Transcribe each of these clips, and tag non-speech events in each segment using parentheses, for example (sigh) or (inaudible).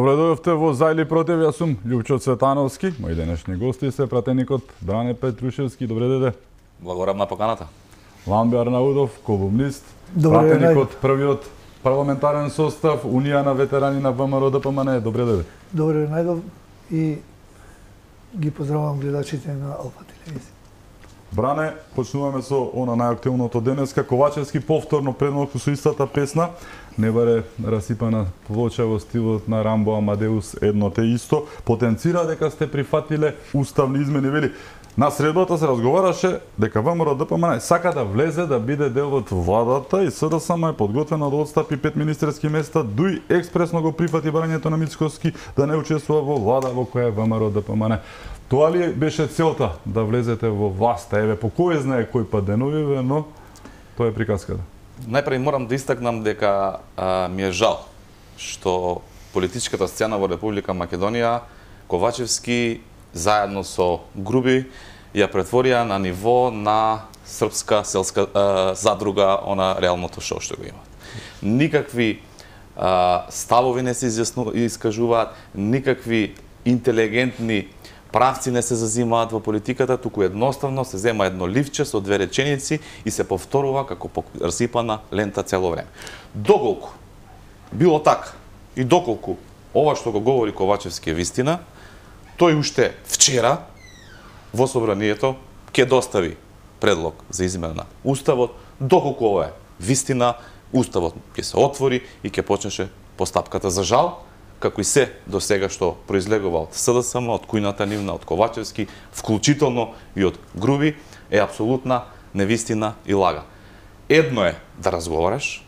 Добре дојдовте во За или против, јас сум Љупчо Цветановски, мои денешни гости се пратеникот Бране Петрушевски, добре дојде. Благодарам на поканата. Ламбе Арнаудов, колумнист, Добре, пратеникот првиот парламентарен состав Унија на ветерани на ВМРО ДПМН, добре дојде. Добре најдов и ги поздравувам гледачите на Алфа телевизија. Бране, почнуваме со она најактивното денеска. Ковачевски повторно пред малку со истата песна. Не баре расипана плоча во стилот на Рамбо Амадеус едно те исто. Потенцира дека сте прифатиле уставни измени, вели. На средбата се разговараше дека ВМРО ДПМН да сака да влезе да биде дел од владата и СДСМ е подготвена да отстапи пет министерски места, дуј експресно го прифати барањето на Мицкоски да не учествува во влада во која е ВМРО ДПМН. Тоа ли беше целта да влезете во власта? Еве, по кој знае кој па денови, да но тоа е приказката. Најпрви морам да истакнам дека а, ми е жал што политичката сцена во Република Македонија Ковачевски заедно со Груби ја претворија на ниво на српска селска а, задруга она реалното шоу што го имаат. Никакви а, ставови не се искажуваат, никакви интелигентни правци не се зазимаат во политиката, туку едноставно се зема едно ливче со две реченици и се повторува како расипана лента цело време. Доколку? Било така. И доколку? Ова што го говори Ковачевски е вистина, тој уште вчера во собранието ќе достави предлог за измена на уставот, доколку ова е вистина, уставот ќе се отвори и ќе почнеше постапката за жал како и се до сега што произлегува од СДСМ, од Кујната Нивна, од Ковачевски, вклучително и од Груби, е апсолутна невистина и лага. Едно е да разговараш,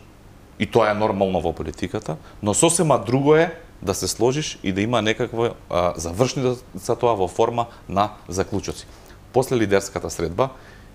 и тоа е нормално во политиката, но сосема друго е да се сложиш и да има некаква завршница тоа во форма на заклучоци. После лидерската средба,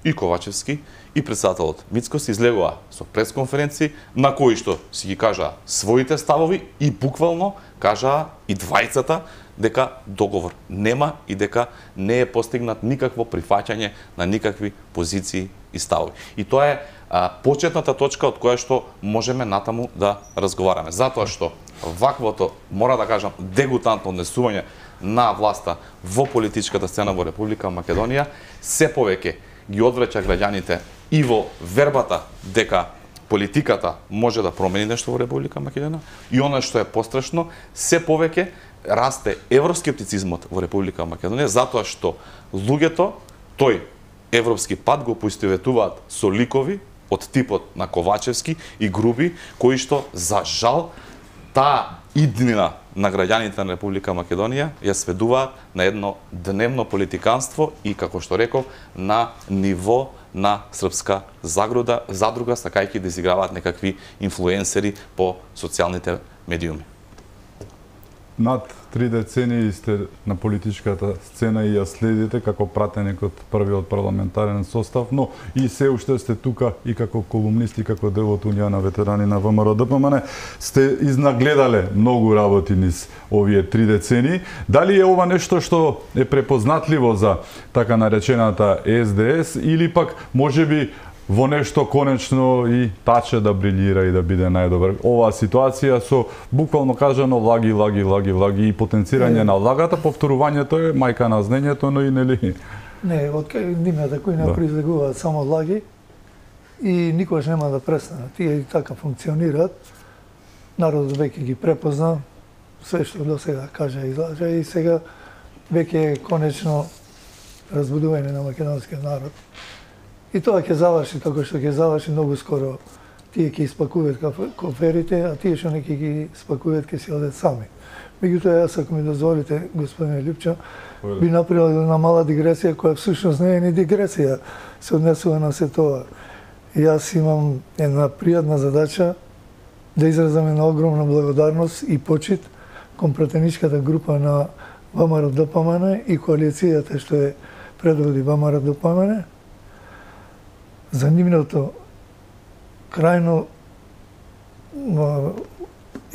и Ковачевски и председателот Мицко се излегува со пресконференција на кои што си ги кажа своите ставови и буквално кажаа и двајцата дека договор нема и дека не е постигнат никакво прифаќање на никакви позиции и ставови. И тоа е а, почетната точка од која што можеме натаму да разговараме. Затоа што ваквото, мора да кажам, дегутантно однесување на власта во политичката сцена во Република Македонија се повеќе ги одвраќа граѓаните и во вербата дека политиката може да промени нешто во Република Македонија. И она што е пострашно, се повеќе расте евроскептицизмот во Република Македонија затоа што луѓето тој европски пат го поистоветуваат со ликови од типот на Ковачевски и Груби кои што за жал таа иднина на граѓаните на Република Македонија ја сведуваат на едно дневно политиканство и, како што реков, на ниво на српска загруда, задруга, сакајќи да изиграваат некакви инфлуенсери по социјалните медиуми над три децении сте на политичката сцена и ја следите како пратеник од првиот парламентарен состав, но и се уште сте тука и како колумнист и како дел од Унија на ветерани на ВМРО ДПМН. Сте изнагледале многу работи низ овие три децении. Дали е ова нешто што е препознатливо за така наречената СДС или пак можеби во нешто конечно и таче да брилира и да биде најдобар. Оваа ситуација со буквално кажано лаги, лаги, лаги, лаги и потенцирање на лагата, повторувањето е мајка на знењето, но и нели. Не, од кај димјата кои да. произлегуваат само лаги и никогаш нема да престанат. Тие и така функционираат. Народот веќе ги препозна, све што до сега кажа и излаже и сега веќе е конечно разбудување на македонскиот народ И тоа ќе заврши како што ќе заврши многу скоро. Тие ќе испакуваат коферите, а тие што не ќе ги спакуваат ќе си одат сами. Меѓутоа, јас ако ми дозволите, господине Липчо, би направил една мала дигресија која всушност не е ни дигресија, се однесува на се тоа. Јас имам една пријатна задача да изразам една огромна благодарност и почит кон пратеничката група на ВМРО ДПМН и коалицијата што е предводи ВМРО ДПМН, за нивното крајно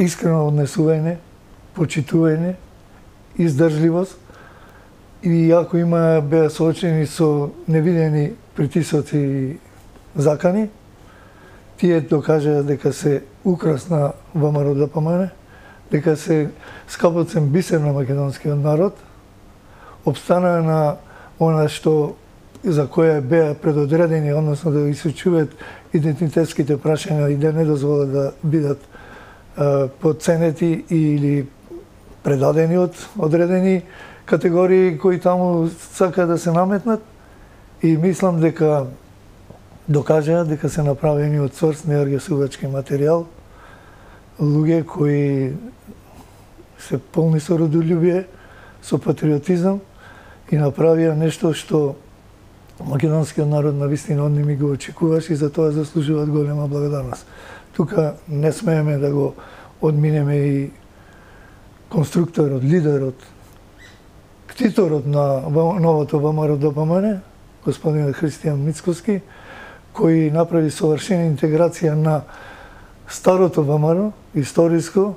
искрено однесување, почитување, издржливост. И ако има беа соочени со невидени притисоци и закани, тие докажаа дека се украс на ВМРО да ДПМН, дека се скапоцен бисер на македонскиот народ, обстана на она што за која беа предодредени, односно да ги се идентитетските прашања и да не дозволат да бидат подценети или предадени од одредени категории кои таму сака да се наметнат. И мислам дека докажаа дека се направени од сорс неаргесувачки материјал луѓе кои се полни со родолюбие, со патриотизам и направија нешто што македонскиот народ на вистина од ними го очекуваше и за тоа заслужуваат голема благодарност. Тука не смееме да го одминеме и конструкторот, лидерот, ктиторот на новото ВМРО ДПМН, господин Христијан Мицковски, кој направи совршена интеграција на старото ВМРО, историско,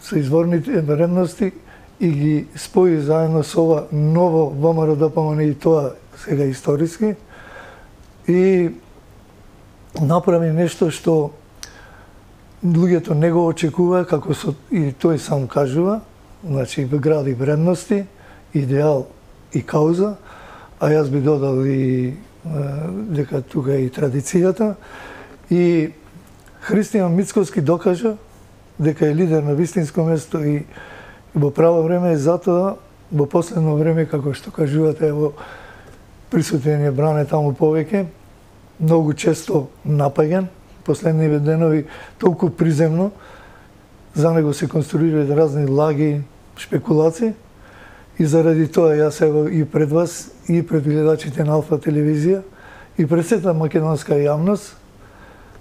со изворните вредности и ги спои заедно со ова ново ВМРО ДПМН и тоа сега историски и направи нешто што луѓето не го очекува, како со, и тој сам кажува, значи гради вредности, идеал и кауза, а јас би додал и дека тука е и традицијата. И Христијан Мицковски докажа дека е лидер на вистинско место и во право време, затоа во последно време, како што кажувате, во присутен е бране таму повеќе, многу често напаген, последниве денови толку приземно, за него се конструираат разни лаги, спекулации и заради тоа јас ево и пред вас, и пред гледачите на Алфа телевизија, и пред сета македонска јавност,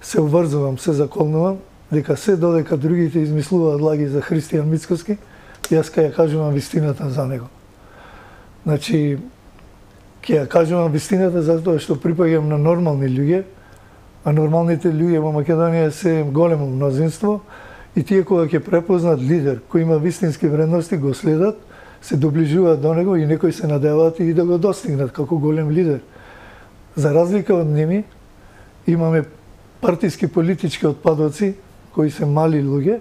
се обврзувам, се заколнувам, дека се додека другите измислуваат лаги за Христијан Мицкоски, јас кај ја кажувам вистината за него. Значи, ќе ја кажувам вистината затоа што припаѓам на нормални луѓе, а нормалните луѓе во Македонија се големо мнозинство и тие кога ќе препознат лидер кој има вистински вредности го следат, се доближуваат до него и некои се надеваат и да го достигнат како голем лидер. За разлика од ними, имаме партиски политички отпадоци кои се мали луѓе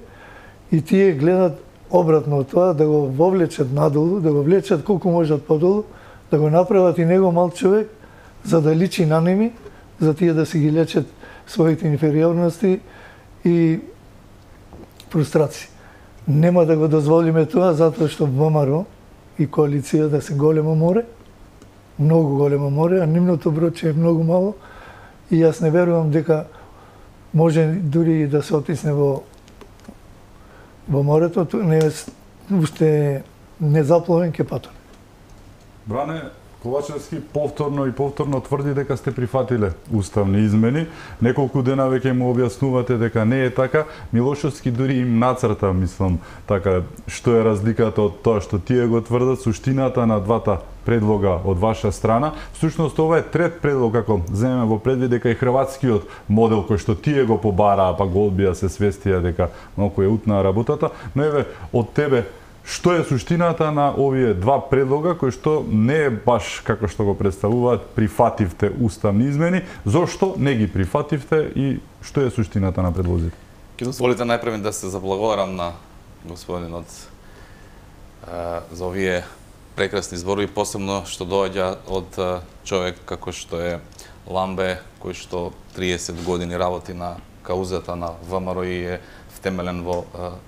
и тие гледат обратно од тоа да го вовлечат надолу, да го влечат колку можат подолу, да го направат и него мал човек за да личи на ними за тие да си ги лечат своите инфериорности и фрустрации. Нема да го дозволиме тоа затоа што ВМРО и коалиција да се големо море, многу големо море, а нивното броче е многу мало и јас не верувам дека може дури и да се отисне во во морето, не е уште незапловен ке патон. Бране, Ковачевски повторно и повторно тврди дека сте прифатиле уставни измени. Неколку дена веќе му објаснувате дека не е така. Милошовски дури им нацрта, мислам, така што е разликата од тоа што тие го тврдат, суштината на двата предлога од ваша страна. Всушност ова е трет предлог како земеме во предвид дека и хрватскиот модел кој што тие го побараа, па го одбија се свестија дека малку е утна работата, но еве од тебе Што е суштината на овие два предлога кои што не е баш како што го представуваат прифативте уставни измени, зошто не ги прифативте и што е суштината на предлозите? Ке да дозволите најпрв да се заблагодарам на господинот за овие прекрасни зборови, посебно што доаѓа од човек како што е Ламбе, кој што 30 години работи на каузата на ВМРО и е втемелен во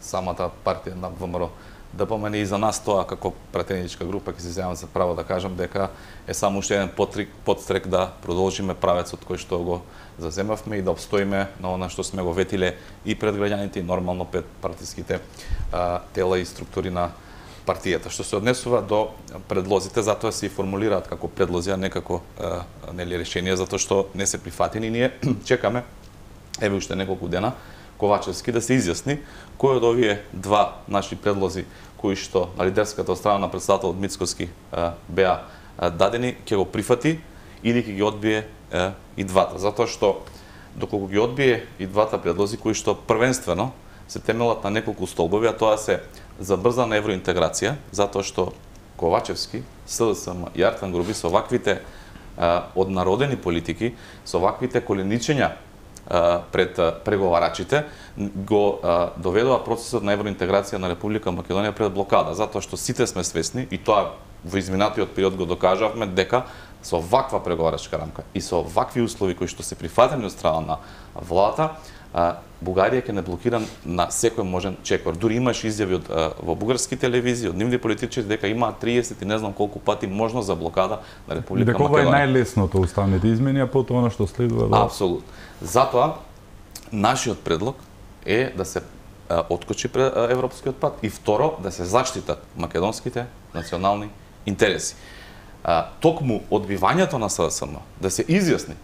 самата партија на ВМРО да помени и за нас тоа како пратеничка група ќе се земам за право да кажам дека е само уште еден потрик, подстрек да продолжиме правецот кој што го заземавме и да обстоиме на она што сме го ветиле и пред граѓаните и нормално пред партиските а, тела и структури на партијата. Што се однесува до предлозите, затоа се и формулираат како предлози, а не како а, нели решение затоа што не се прифатени. Ние (clears throat) чекаме еве уште неколку дена Ковачевски да се изјасни кој од овие два наши предлози кои што на лидерската страна на председателот Мицкоски беа дадени, ќе го прифати или ќе ги одбие и двата. Затоа што доколку ги одбие и двата предлози кои што првенствено се темелат на неколку столбови, а тоа се забрзана евроинтеграција, затоа што Ковачевски, СДСМ и Артан Груби со ваквите однародени политики, со ваквите коленичења пред преговарачите го доведува процесот на евроинтеграција на Република Македонија пред блокада, затоа што сите сме свесни и тоа во изминатиот период го докажавме дека со ваква преговарачка рамка и со вакви услови кои што се прифатени од страна на владата, Бугарија ќе не блокира на секој можен чекор. Дури имаш изјави од во бугарски телевизии, од нивни политичари дека има 30 и не знам колку пати можност за блокада на Република дека Македонија. Дека ова е најлесното уставните измени, а потоа она што следува да. Апсолутно. Затоа нашиот предлог е да се откочи европскиот пат и второ да се заштитат македонските национални интереси. Токму одбивањето на СДСМ да се изјасни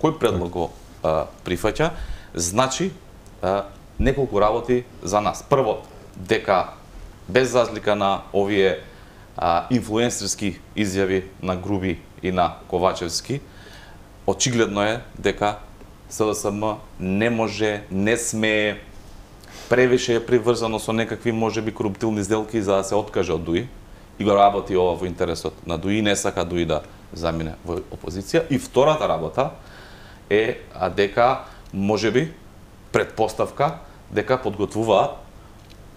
кој предлог го прифаќа значи неколку работи за нас. Прво, дека без разлика на овие а, инфлуенсерски изјави на Груби и на Ковачевски, очигледно е дека СДСМ не може, не смее, превише е приврзано со некакви можеби коруптивни сделки за да се откаже од ДУИ и го работи ова во интересот на ДУИ, не сака ДУИ да замине во опозиција. И втората работа е а дека може би предпоставка дека подготвуваат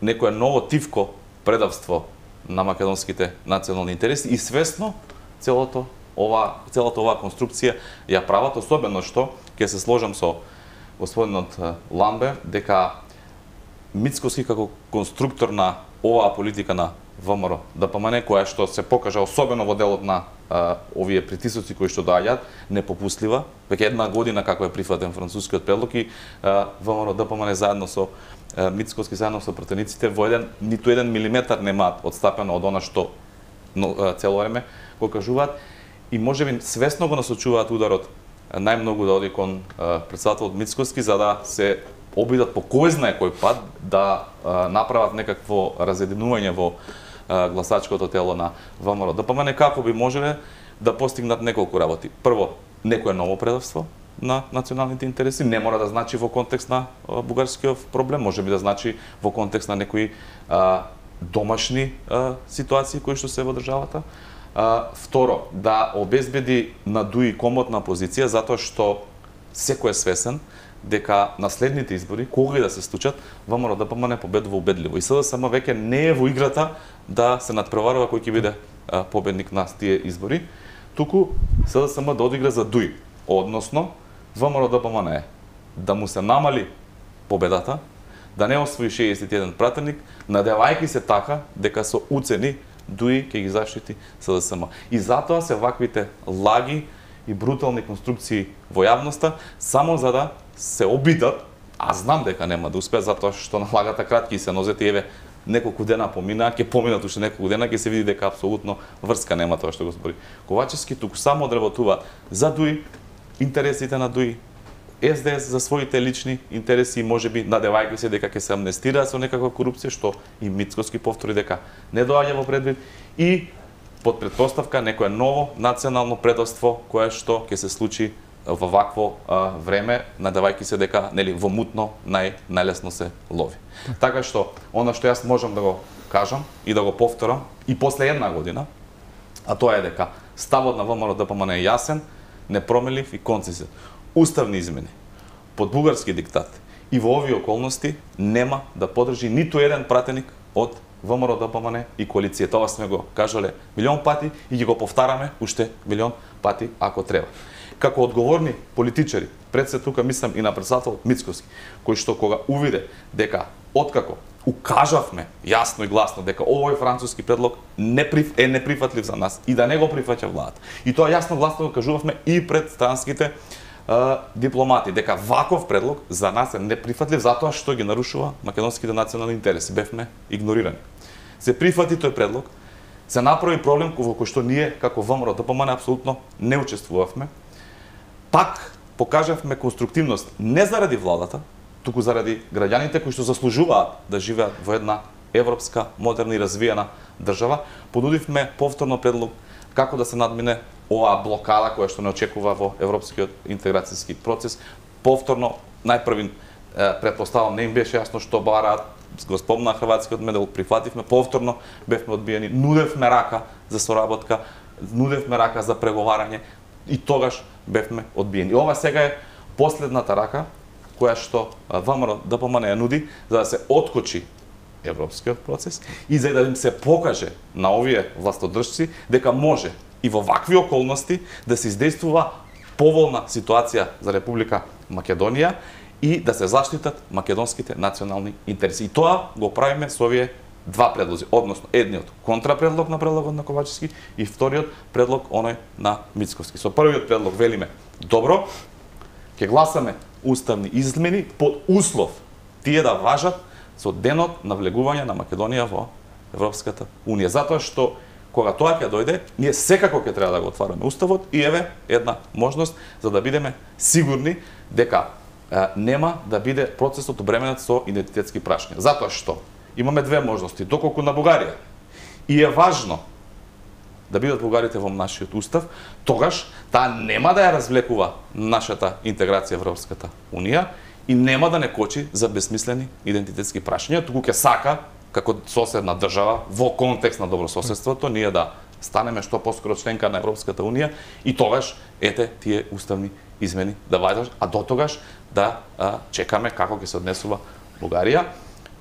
некое ново тивко предавство на македонските национални интереси и свесно целото ова целата оваа конструкција ја прават особено што ќе се сложам со господинот Ламбе дека Мицкоски како конструктор на оваа политика на ВМРО да ДПМН која што се покажа особено во делот на а, овие притисоци кои што доаѓаат непопуслива. Веќе една година како е прифатен францускиот предлог и ВМРО да ДПМН заедно со а, Мицкоски заедно со пратениците во еден ниту еден милиметар немаат одстапено од она што но, а, цело време го кажуваат и можеби свесно го насочуваат ударот најмногу да оди кон председателот Мицкоски за да се обидат по кој знае кој пат да направат некакво разединување во гласачкото тело на ВМРО да ДПМН како би можеле да постигнат неколку работи. Прво, некое ново предавство на националните интереси, не мора да значи во контекст на бугарскиот проблем, може би да значи во контекст на некои а, домашни а, ситуации кои што се во државата. А, второ, да обезбеди на ДУИ комотна позиција затоа што секој е свесен дека наследните избори, кога и да се случат, ВМРО ДПМН да победува убедливо. И СДСМ веќе не е во играта да се надпреварува кој ќе биде победник на тие избори, туку СДСМ да одигра за ДУИ. Односно, ВМРО ДПМН да е да му се намали победата, да не освои 61 пратеник, надевајќи се така дека со уцени ДУИ ќе ги заштити СДСМ. И затоа се ваквите лаги и брутални конструкции во јавноста, само за да се обидат, а знам дека нема да успеат затоа што на лагата кратки се нозете еве неколку дена помина, ќе поминат уште неколку дена, ќе се види дека апсолутно врска нема тоа што го збори. Ковачевски туку само одработува за ДУИ, интересите на ДУИ, СДС за своите лични интереси, може би надевајќи се дека ќе се амнестира со некаква корупција, што и Мицкоски повтори дека не доаѓа во предвид, и под предпоставка некое ново национално предоство, кое што ќе се случи во вакво а, време, надавајќи се дека нели во мутно нај најлесно се лови. Така што она што јас можам да го кажам и да го повторам и после една година, а тоа е дека ставот на ВМРО ДПМН да е јасен, непромелив и концизен. Уставни измени под бугарски диктат и во овие околности нема да подржи ниту еден пратеник од ВМРО ДПМН и коалиција. Тоа сме го кажале милион пати и ги го повтараме уште милион пати ако треба како одговорни политичари, пред се тука мислам и на председателот Мицковски, кој што кога увиде дека откако укажавме јасно и гласно дека овој француски предлог не приф, е неприфатлив за нас и да не го прифаќа владата. И тоа јасно гласно го кажувавме и пред странските а, дипломати дека ваков предлог за нас е неприфатлив затоа што ги нарушува македонските национални интереси. Бевме игнорирани. Се прифати тој предлог, се направи проблем во кој што ние како ВМРО ДПМН апсолутно не учествувавме пак покажавме конструктивност не заради владата, туку заради граѓаните кои што заслужуваат да живеат во една европска, модерна и развиена држава, понудивме повторно предлог како да се надмине оваа блокада која што не очекува во европскиот интеграцијски процес. Повторно, најпрвин, предпоставам не им беше јасно што бараат, го спомна хрватскиот медел, прифативме, повторно бевме одбиени, нудевме рака за соработка, нудевме рака за преговарање и тогаш бевме одбиени. Ова сега е последната рака која што ВМРО ДПМН ја нуди за да се откочи европскиот процес и за да им се покаже на овие властодржци дека може и во вакви околности да се издействува поволна ситуација за Република Македонија и да се заштитат македонските национални интереси. И тоа го правиме со овие два предлози, односно едниот контрапредлог на предлогот на Ковачевски и вториот предлог оној на Мицковски. Со првиот предлог велиме добро, ќе гласаме уставни измени под услов тие да важат со денот на влегување на Македонија во Европската Унија. Затоа што кога тоа ќе дојде, ние секако ќе треба да го отвараме уставот и еве една можност за да бидеме сигурни дека е, нема да биде процесот обременет со идентитетски прашања. Затоа што имаме две можности, доколку на Бугарија и е важно да бидат бугарите во нашиот устав, тогаш таа нема да ја развлекува нашата интеграција во Европската Унија и нема да не кочи за безсмислени идентитетски прашања, туку ќе сака како соседна држава во контекст на добрососедството ние да станеме што поскоро членка на Европската унија и тогаш ете тие уставни измени да ваѓаш, а до тогаш да а, чекаме како ќе се однесува Бугарија.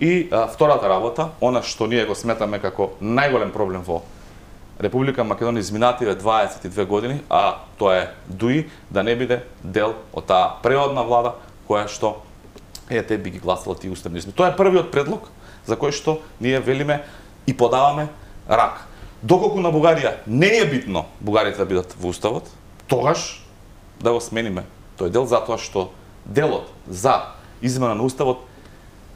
И а, втората работа, она што ние го сметаме како најголем проблем во Република Македонија изминативе 22 години, а тоа е ДУИ да не биде дел од таа преодна влада која што ете би ги гласала тие уставни измени. Тоа е првиот предлог за кој што ние велиме и подаваме рак. Доколку на Бугарија не е битно бугарите да бидат во уставот, тогаш да го смениме тој дел затоа што делот за измена на уставот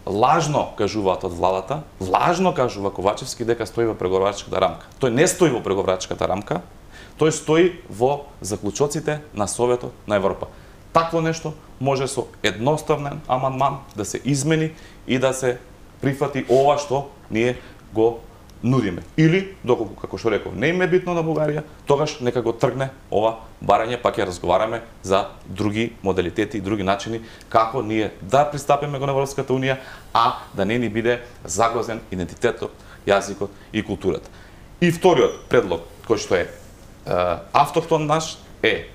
лажно кажуваат од владата, лажно кажува Ковачевски дека стои во преговорачката рамка. Тој не стои во преговорачката рамка, тој стои во заклучоците на Советот на Европа. Такво нешто може со едноставен амандман да се измени и да се прифати ова што ние го нудиме. Или, доколку, како што реков, не им е битно на Бугарија, тогаш нека го тргне ова барање, пак ја разговараме за други модалитети и други начини како ние да пристапиме го на Европската Унија, а да не ни биде загрозен идентитетот, јазикот и културата. И вториот предлог, кој што е, е автохтон наш, е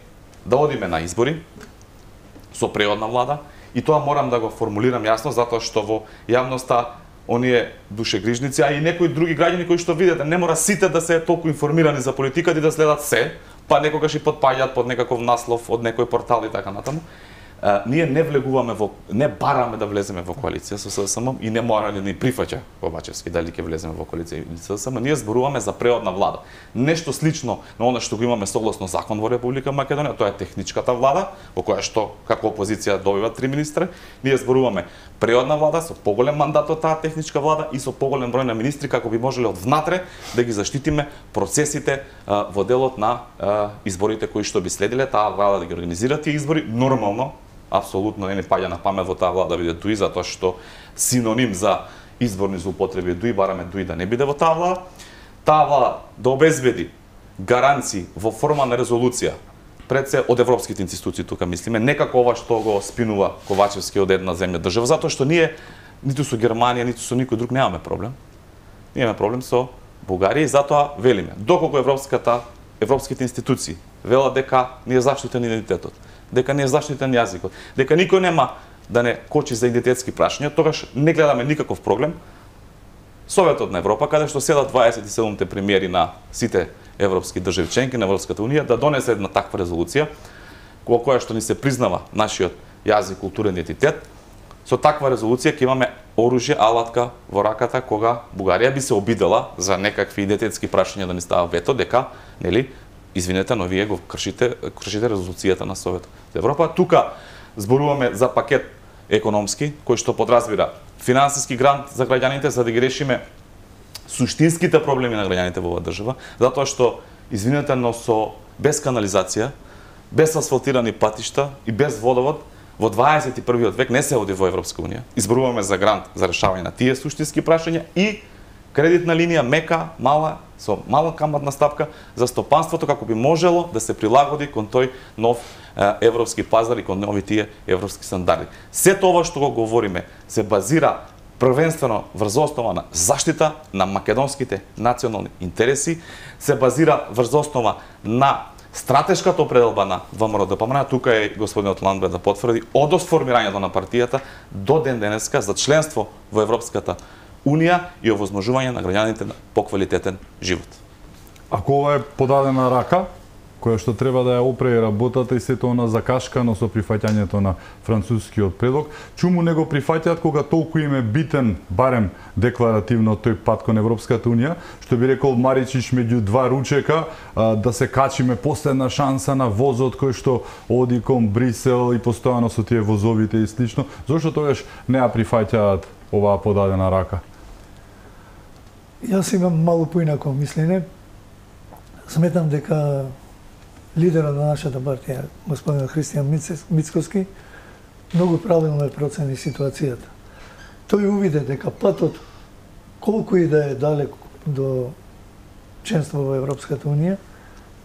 да одиме на избори, со преодна влада. И тоа морам да го формулирам јасно затоа што во јавноста оние душегрижници, а и некои други граѓани кои што видат, не мора сите да се толку информирани за политиката и да следат се, па некогаш и подпаѓаат под некаков наслов од некој портал и така натаму ние не влегуваме во не бараме да влеземе во коалиција со СДСМ и не мора да ни прифаќа Ковачевски дали ќе влеземе во коалиција со СДСМ. Ние зборуваме за преодна влада. Нешто слично на она што го имаме согласно закон во Република Македонија, тоа е техничката влада, во која што како опозиција добива три министри. Ние зборуваме преодна влада со поголем мандат од таа техничка влада и со поголем број на министри како би можеле од внатре да ги заштитиме процесите а, во делот на а, изборите кои што би следеле, таа влада да ги организира тие избори нормално апсолутно не ни паѓа на памет во таа влада да биде дуи, затоа што синоним за изборни злоупотреби дуи, бараме дуи да не биде во таа влада. Таа влада да обезбеди гаранции во форма на резолуција пред се од европските институции тука мислиме, некако ова што го спинува Ковачевски од една земја држава, затоа што ние ниту со Германија, ниту со никој друг немаме проблем. Ние имаме проблем со Бугарија и затоа велиме, доколку европската европските институции велат дека ние е заштитен идентитетот, дека не е заштитен јазикот, дека никој нема да не кочи за идентитетски прашања, тогаш не гледаме никаков проблем. Советот на Европа, каде што седат 27-те премиери на сите европски држави членки на Европската унија, да донесе една таква резолуција, кога која што ни се признава нашиот јазик, културен идентитет, со таква резолуција ќе имаме оружје, алатка во раката кога Бугарија би се обидела за некакви идентитетски прашања да ни става вето, дека, нели, извинете, но вие го кршите, кршите резолуцијата на Советот за Европа. Тука зборуваме за пакет економски, кој што подразбира финансиски грант за граѓаните за да ги решиме суштинските проблеми на граѓаните во оваа држава, затоа што извинете, но со без канализација, без асфалтирани патишта и без водовод во 21 век не се оди во Европска унија. Изборуваме за грант за решавање на тие суштински прашања и кредитна линија мека, мала, со мала каматна стапка за стопанството како би можело да се прилагоди кон тој нов европски пазар и кон нови тие европски стандарди. Сето ова што го говориме се базира првенствено врз основа на заштита на македонските национални интереси, се базира врз основа на Стратешката определба на ВМРО да ДПМН, тука е господинот Ландбе да потврди, од осформирањето на партијата до ден денеска за членство во Европската Унија и овозможување на граѓаните на поквалитетен живот. Ако ова е подадена рака, која што треба да ја опре работата и сето она закашкано со прифаќањето на францускиот предлог. Чуму не го прифаќаат кога толку им е битен, барем декларативно тој пат кон Европската Унија, што би рекол Маричич меѓу два ручека, да се качиме последна шанса на возот кој што оди кон Брисел и постојано со тие возовите и слично. Зошто тогаш не ја прифаќаат оваа подадена рака? Јас имам малку поинако мислење. Сметам дека лидерот на нашата партија, господин Христијан Мицковски, многу правилно е процени ситуацијата. Тој увиде дека патот, колку и да е далек до членство во Европската Унија,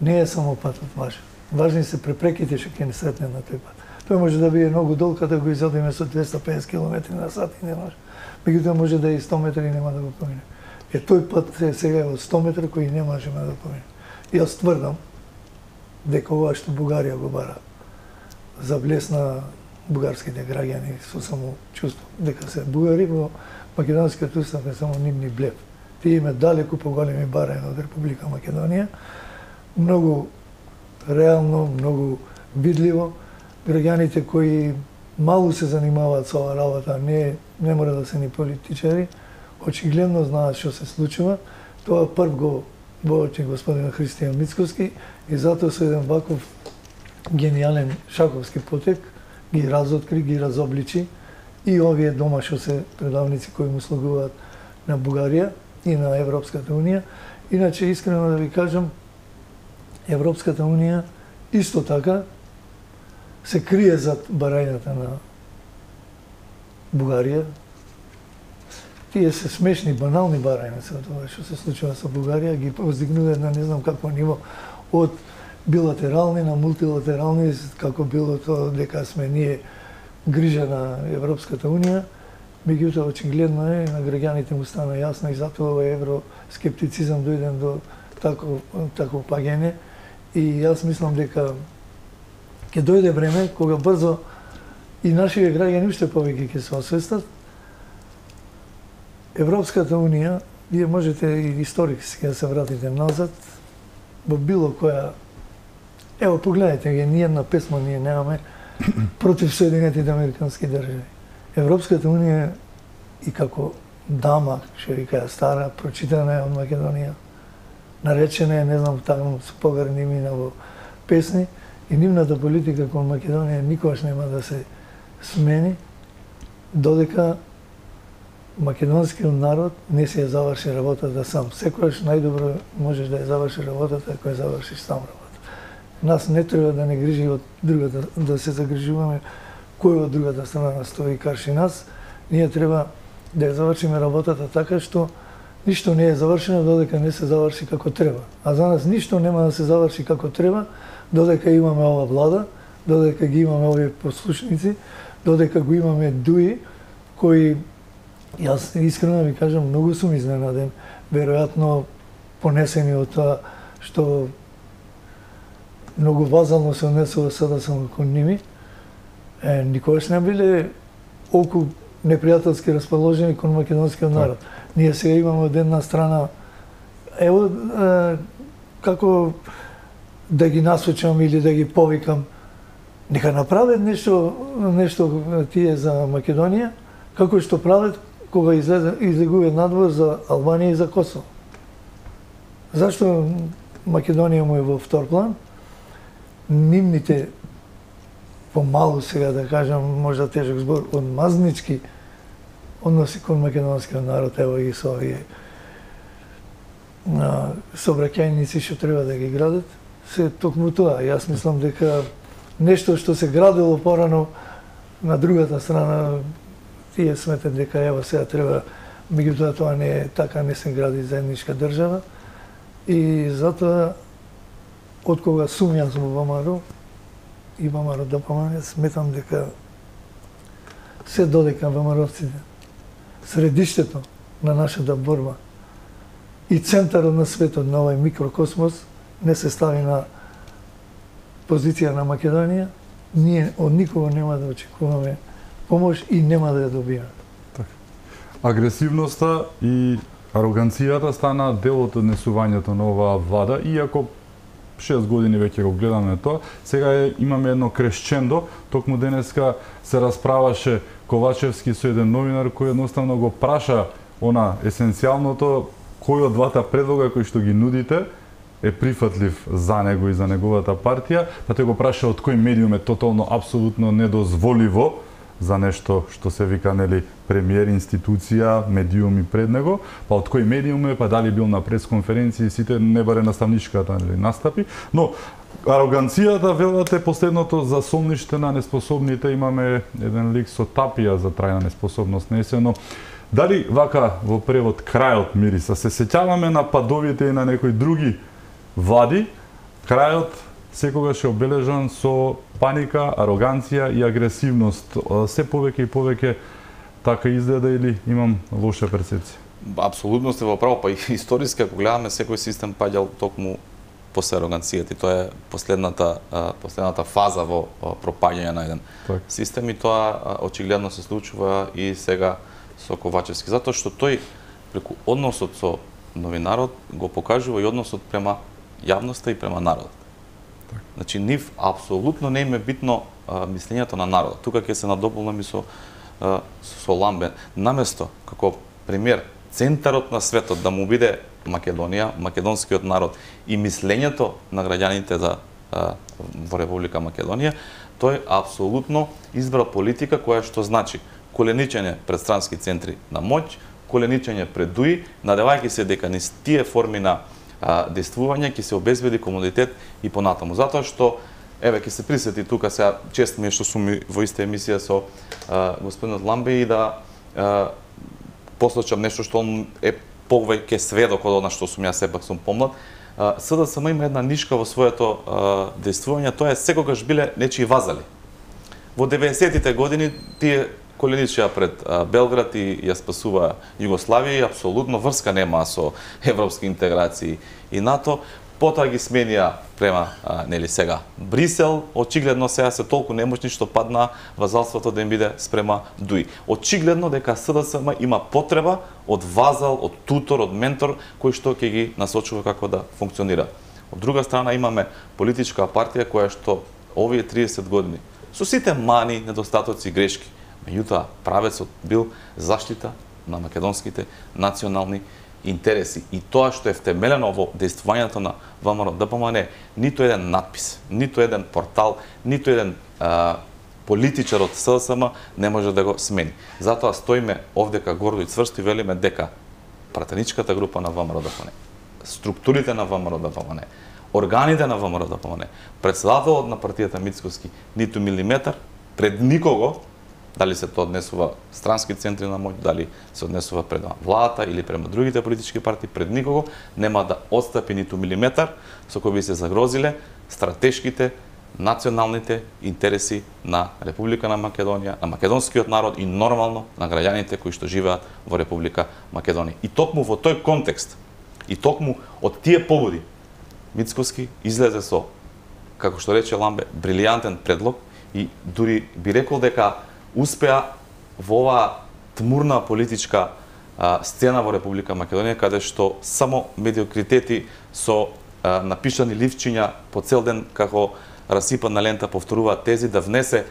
не е само патот важен. Важни се препреките што ќе не сретне на тој пат. Тој може да биде многу долг каде да го изодиме со 250 км на сат и не може. Меѓутоа може да е и 100 метри и нема да го помине. Е тој пат е сега од 100 метра кој не можеме да помине. Јас тврдам дека ова што Бугарија го бара на бугарските граѓани со само чувство дека се бугари во македонскиот устав е само нивни блеф. Тие имаат далеку поголеми барања од Република Македонија. Многу реално, многу видливо. Граѓаните кои малу се занимаваат со оваа работа, не, не мора да се ни политичари, очигледно знаат што се случува. Тоа прв го воочи господин Христијан Мицковски и затоа со еден ваков гениален шаковски потек ги разоткри, ги разобличи и овие дома што се предавници кои му слугуваат на Бугарија и на Европската Унија. Иначе, искрено да ви кажам, Европската Унија исто така се крие зад барањата на Бугарија, тие се смешни, банални барања се тоа што се случува со Бугарија, ги воздигнува на не знам какво ниво од билатерални на мултилатерални, како било тоа дека сме ние грижа на Европската Унија, меѓутоа очигледно е на граѓаните му стана јасно и затоа овој евроскептицизам дојден до тако тако паѓање и јас мислам дека ќе дојде време кога брзо и нашите граѓани уште повеќе ќе се освестат Европската Унија, вие можете и исторически да се вратите назад, во било која Ево, погледнете, ја ни една песма ние немаме (clears throat) против Соединетите Американски држави. Европската Унија и како дама, што ви кажа, стара, прочитана е од Македонија, наречена е, не знам, таму со поверни имена во песни, и нивната политика кон Македонија никогаш нема да се смени, додека македонскиот народ не се ја заврши работата сам. Секогаш најдобро можеш да ја заврши работата ако ја завршиш сам работа. Нас не треба да не грижи од другата, да се загрижуваме кој од другата страна стои карши нас. Ние треба да ја завршиме работата така што ништо не е завршено додека не се заврши како треба. А за нас ништо нема да се заврши како треба додека имаме ова влада, додека ги имаме овие послушници, додека го имаме дуи кои Јас искрено да ви кажам, многу сум изненаден, веројатно понесени од тоа што многу вазално се однесува сада сам кон ними. Е, никогаш не биле оку непријателски расположени кон македонскиот народ. Ние сега имаме од една страна ево е, како да ги насочам или да ги повикам нека направат нешто нешто тие за Македонија, како што прават кога излезе, излегува надвор за Албанија и за Косово. Зашто Македонија му е во втор план? Нивните помалу сега да кажам, можда тежок збор, од мазнички односи кон македонскиот народ, ево ги со овие собраќајници што треба да ги градат, се токму тоа. Јас мислам дека нешто што се градело порано на другата страна тие сметат дека ево сега треба меѓутоа тоа не е така, не се гради заедничка држава. И затоа од кога сум јас во ВМРО и ВМРО да ДПМН, сметам дека се додека ВМРО-ците средиштето на нашата борба и центарот на светот на овој микрокосмос не се стави на позиција на Македонија, ние од никого нема да очекуваме помош и нема да ја добиеме. Агресивноста и ароганцијата стана дел од однесувањето на оваа влада, иако 6 години веќе го гледаме тоа. Сега е, имаме едно крешчендо, токму денеска се расправаше Ковачевски со еден новинар кој едноставно го праша она есенцијалното кој од двата предлога кои што ги нудите е прифатлив за него и за неговата партија, па тој го праша од кој медиум е тотално апсолутно недозволиво за нешто што се вика нели премиер институција, медиуми пред него, па од кој медиум е, па дали бил на пресконференции, сите не баре наставничката нели настапи, но ароганцијата велате последното за сомниште на неспособните. Имаме еден лик со тапија за трајна неспособност не се, но дали вака во превод крајот мириса се сеќаваме на падовите и на некои други влади, крајот секогаш е обележан со паника, ароганција и агресивност. Се повеќе и повеќе така изгледа или имам лоша перцепција? Апсолутно сте во право, па и (laughs) историски ако гледаме секој систем паѓал токму после ароганцијата и тоа е последната последната фаза во пропаѓање на еден так. систем и тоа очигледно се случува и сега со Ковачевски затоа што тој преку односот со новинарот го покажува и односот према јавноста и према народот. Така. Значи, нив апсолутно не им е битно а, мислењето на народот. Тука ќе се надополнам и со, а, со Ламбен. Наместо, како премиер, центарот на светот да му биде Македонија, македонскиот народ и мислењето на граѓаните за, а, во Република Македонија, тој апсолутно избра политика која што значи коленичење пред странски центри на моќ, коленичење пред ДУИ, надевајќи се дека низ тие форми на а, действување ќе се обезбеди комодитет и понатаму. Затоа што еве ќе се присети тука сега чест ми е што сум во иста емисија со а, господинот Ламбе и да а, нешто што он е повеќе сведок од она што сум јас сепак сум помлад. СДСМ има една нишка во своето а, действување, тоа е секогаш биле нечии вазали. Во 90-тите години тие коленичија пред Белград и ја спасува Југославија и апсолутно врска нема со (laughs) европски интеграции и НАТО. Потоа ги сменија према а, нели сега Брисел, очигледно сега се толку немощни што падна вазалството да им биде спрема ДУИ. Очигледно дека СДСМ има потреба од вазал, од тутор, од ментор кој што ќе ги насочува како да функционира. Од друга страна имаме политичка партија која што овие 30 години со сите мани, недостатоци и грешки Меѓутоа, правецот бил заштита на македонските национални интереси. И тоа што е втемелено во действувањето на ВМРО ДПМН, ниту еден надпис, ниту еден портал, ниту еден а, политичар од ССМ не може да го смени. Затоа стоиме овдека гордо и цврсто и велиме дека пратеничката група на ВМРО ДПМН, структурите на ВМРО ДПМН, органите на ВМРО ДПМН, председателот на партијата Мицковски, ниту милиметар пред никого дали се тоа однесува странски центри на моќ, дали се однесува пред владата или према другите политички партии, пред никого, нема да отстапи ниту милиметар со кој би се загрозиле стратешките националните интереси на Република на Македонија, на македонскиот народ и нормално на граѓаните кои што живеат во Република Македонија. И токму во тој контекст, и токму од тие поводи, Мицковски излезе со, како што рече Ламбе, брилијантен предлог и дури би рекол дека успеа во оваа тмурна политичка а, сцена во Република Македонија, каде што само медиокритети со а, напишани ливчиња по цел ден како расипана лента повторуваат тези да внесе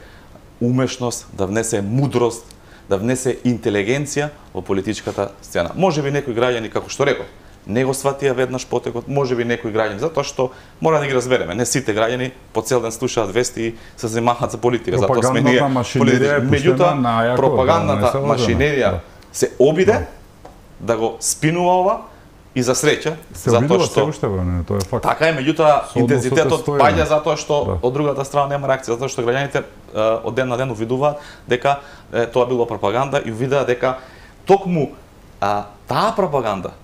умешност, да внесе мудрост, да внесе интелигенција во политичката сцена. Може би некои граѓани, како што реков, не го сватија веднаш потекот, може би некои граѓани, затоа што мора да ги разбереме, не сите граѓани по цел ден слушаат вести и се занимаваат за политика, затоа сме ние политички. Меѓутоа, пропагандната да машинерија се обиде да. да го спинува ова и за среќа, затоа што се уште не, тоа е факт. Така е, меѓутоа интензитетот паѓа затоа што да. од другата страна нема реакција, затоа што граѓаните од ден на ден увидуваат дека е, тоа било пропаганда и увидаа дека токму а, таа пропаганда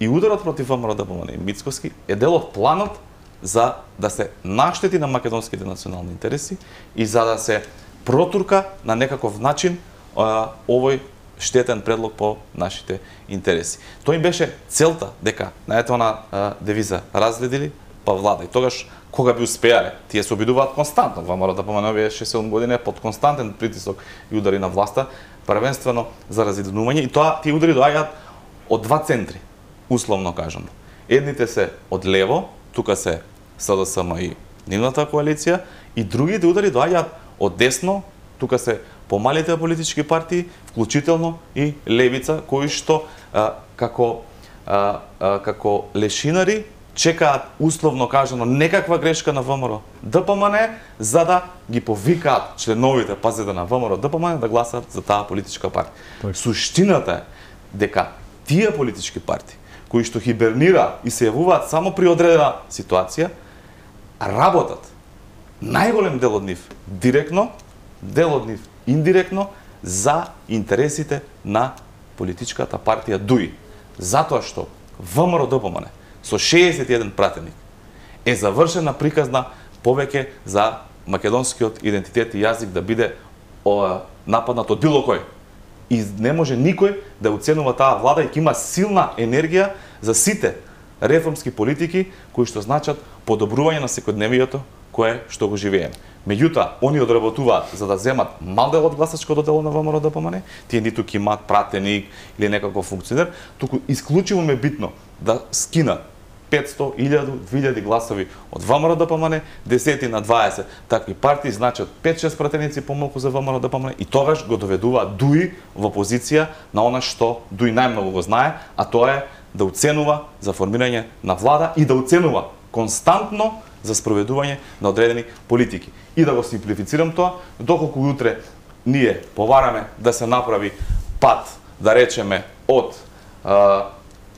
И ударот против ВМРО ДПМН и Мицковски е дел од планот за да се наштети на македонските национални интереси и за да се протурка на некаков начин а, овој штетен предлог по нашите интереси. Тој им беше целта дека на ето на девиза разледили, па влада. И тогаш кога би успеале. Тие се обидуваат константно. ВМРО да помане овие 6-7 години под константен притисок и удари на власта, првенствено за разединување и тоа тие удари доаѓаат од два центри, условно кажано. Едните се од лево, тука се СДСМ и нивната коалиција, и другите удари доаѓаат од десно, тука се помалите политички партии, вклучително и левица, кои што а, како а, а, како лешинари чекаат условно кажано некаква грешка на ВМРО ДПМН за да ги повикаат членовите пазете на ВМРО ДПМН да гласат за таа политичка партија. Суштината е дека тие политички партии кои што хибернира и се јавуваат само при одредена ситуација работат најголем дел од нив директно, дел од нив индиректно за интересите на политичката партија ДУИ. Затоа што ВМРО ДПМН со 61 пратеник е завршена приказна повеќе за македонскиот идентитет и јазик да биде о, нападнат од било кој. И не може никој да оценува таа влада и ќе има силна енергија за сите реформски политики кои што значат подобрување на секојдневието кое што го живееме. Меѓутоа, они одработуваат за да земат мал дел од гласачкото дело на ВМРО да ДПМН, тие ниту ќе имаат пратеник или некаков функционер, туку исклучиво ме битно да скинат 500, 1000, 2000 гласови од ВМРО да ДПМН, 10 на 20 такви партии, значат 5-6 пратеници помалку за ВМРО да ДПМН и тогаш го доведува Дуи во позиција на она што Дуи најмногу го знае, а тоа е да оценува за формирање на влада и да оценува константно за спроведување на одредени политики. И да го симплифицирам тоа, доколку утре ние повараме да се направи пат, да речеме, од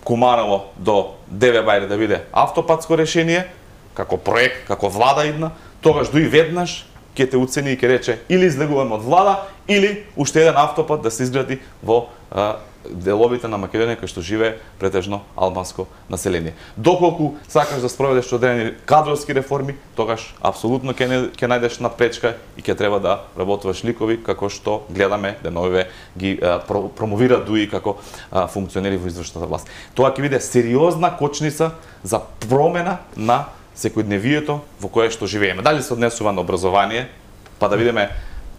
Куманово до Деве да биде автопатско решение, како проект, како влада идна, тогаш дуи веднаш ќе те уцени и ќе рече или излегуваме од влада, или уште еден автопат да се изгради во а, деловите на Македонија кај што живее претежно албанско население. Доколку сакаш да спроведеш одредени кадровски реформи, тогаш апсолутно ќе ќе најдеш напречка и ќе треба да работуваш ликови како што гледаме да деновиве ги а, промовира дуи како а, функционери во извршната власт. Тоа ќе биде сериозна кочница за промена на секојдневието во кое што живееме. Дали се однесува на образование, па да видиме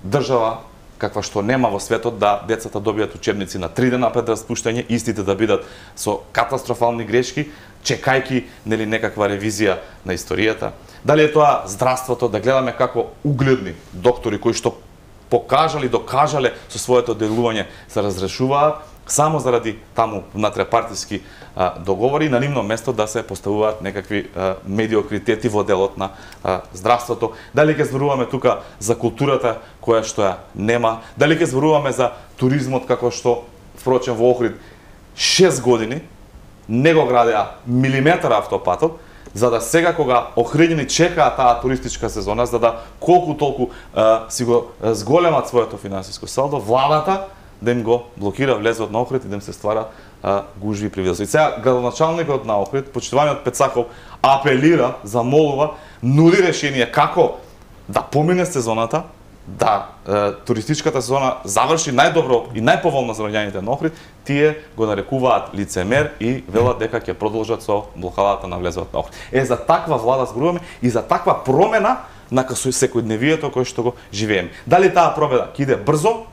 држава каква што нема во светот да децата добијат учебници на три дена пред распуштање, истите да бидат со катастрофални грешки, чекајки нели некаква ревизија на историјата. Дали е тоа здравството да гледаме како угледни доктори кои што покажале, докажале со своето делување се разрешуваат само заради таму внатрепартиски а, договори на нивно место да се поставуваат некакви а, медиокритети во делот на а, здравството. Дали ќе зборуваме тука за културата која што ја нема, дали ќе зборуваме за туризмот како што впрочем во Охрид 6 години не го градеа милиметар автопатот, за да сега кога охриѓани чекаат таа туристичка сезона, за да колку толку а, си го зголемат своето финансиско салдо, владата да им го блокира влезот на Охрид и да им се ствара а, гужви и привидоци. Сега градоначалникот на Охрид, почитуваниот Пецаков, апелира, замолува, нуди решение како да помине сезоната, да е, туристичката сезона заврши најдобро и најповолно за граѓаните на Охрид, тие го нарекуваат лицемер и велат дека ќе продолжат со блокадата на влезот на Охрид. Е за таква влада зборуваме и за таква промена на секојдневието кој што го живееме. Дали таа промена ќе иде брзо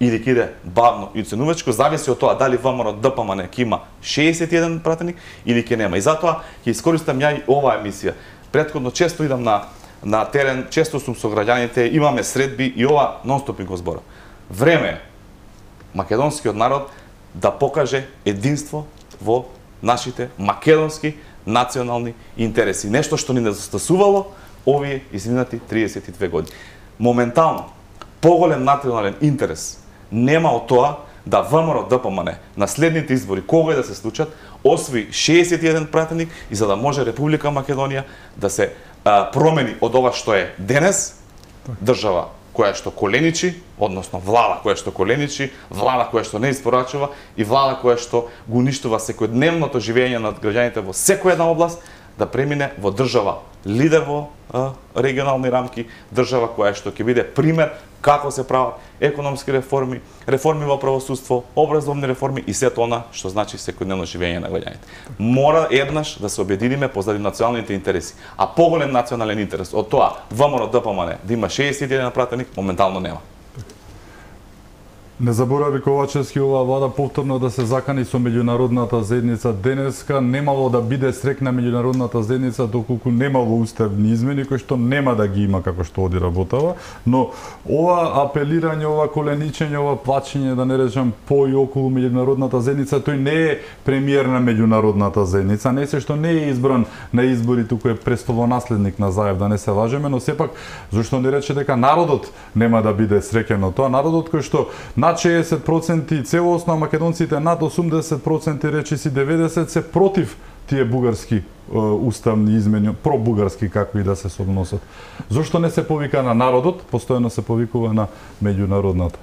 или ќе иде бавно и оценувачко, зависи од тоа дали ВМРО ДПМН ќе има 61 пратеник или ќе нема. И затоа ќе искористам ја и оваа емисија. Предходно често идам на на терен, често сум со граѓаните, имаме средби и ова нонстоп го зборам. Време е македонскиот народ да покаже единство во нашите македонски национални интереси. Нешто што ни недостасувало овие изминати 32 години. Моментално, поголем национален интерес нема од тоа да ВМРО ДПМН на следните избори, кога да се случат, освои 61 пратеник и за да може Република Македонија да се а, промени од ова што е денес, држава која што коленичи, односно влада која што коленичи, влада која што не испорачува и влада која што го уништува секојдневното живење на граѓаните во секоја една област, да премине во држава лидер во а, регионални рамки, држава која што ќе биде пример како се прават економски реформи, реформи во правосудство, образовни реформи и сето она што значи секојдневно живење на граѓаните. Мора еднаш да се обединиме позади националните интереси, а поголем национален интерес од тоа ВМРО ДПМН да има 61 пратеник моментално нема. Не заборави Ковачевски оваа влада повторно да се закани со меѓународната заедница. Денеска немало да биде срекна меѓународната заедница доколку немало уставни измени кои што нема да ги има како што оди работава, но ова апелирање, ова коленичење, ова плачење да не речам по и околу меѓународната заедница, тој не е премиер на меѓународната заедница, не се што не е избран на избори, туку е престолонаследник на Заев, да не се лажеме, но сепак зошто не рече дека народот нема да биде среќен од тоа, народот кој што над 60% целосно, македонците над 80% речиси 90 се против тие бугарски уставни измени, пробугарски како и да се соодносат. Зошто не се повика на народот, постојано се повикува на меѓународната?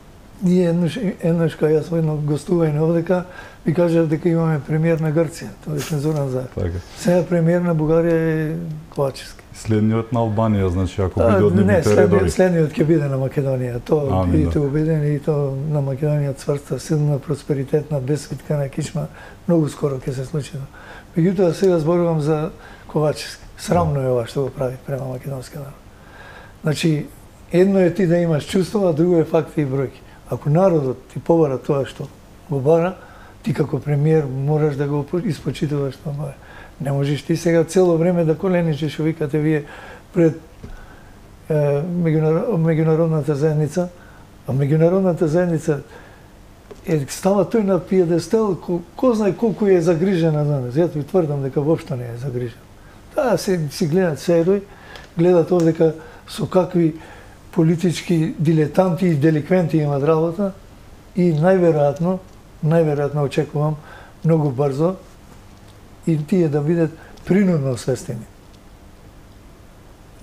Ние еднаш, еднаш кај јас едно гостување овдека, ви кажа дека имаме премиер на Грција, тоа е Зоран Заев. Така. Сега премиер на Бугарија е Ковачевски. Следниот на Албанија, значи ако биде од Не, следниот, следниот ќе биде на Македонија. Тоа бидите да. убедени и тоа на Македонија цврста, силна, просперитетна, на кичма, многу скоро ќе се случи. Меѓутоа сега зборувам за Ковачевски. Срамно е ова што го прави према македонскиот народ. Значи, едно е ти да имаш чувство, а друго е факти и бројки. Ако народот ти побара тоа што го бара, ти како премиер мораш да го испочитуваш тоа. Не можеш ти сега цело време да коленичиш, викате вие, пред е, меѓународната заедница, а меѓународната заедница е, става тој на пиедестел, ко, ко знае колку е загрижена нас. Јас ви тврдам дека воопшто не е загрижена. Таа се, си гледат седој, гледат овдека со какви политички дилетанти и деликвенти имат работа и најверојатно, најверојатно очекувам многу брзо и тие да бидат принудно освестени.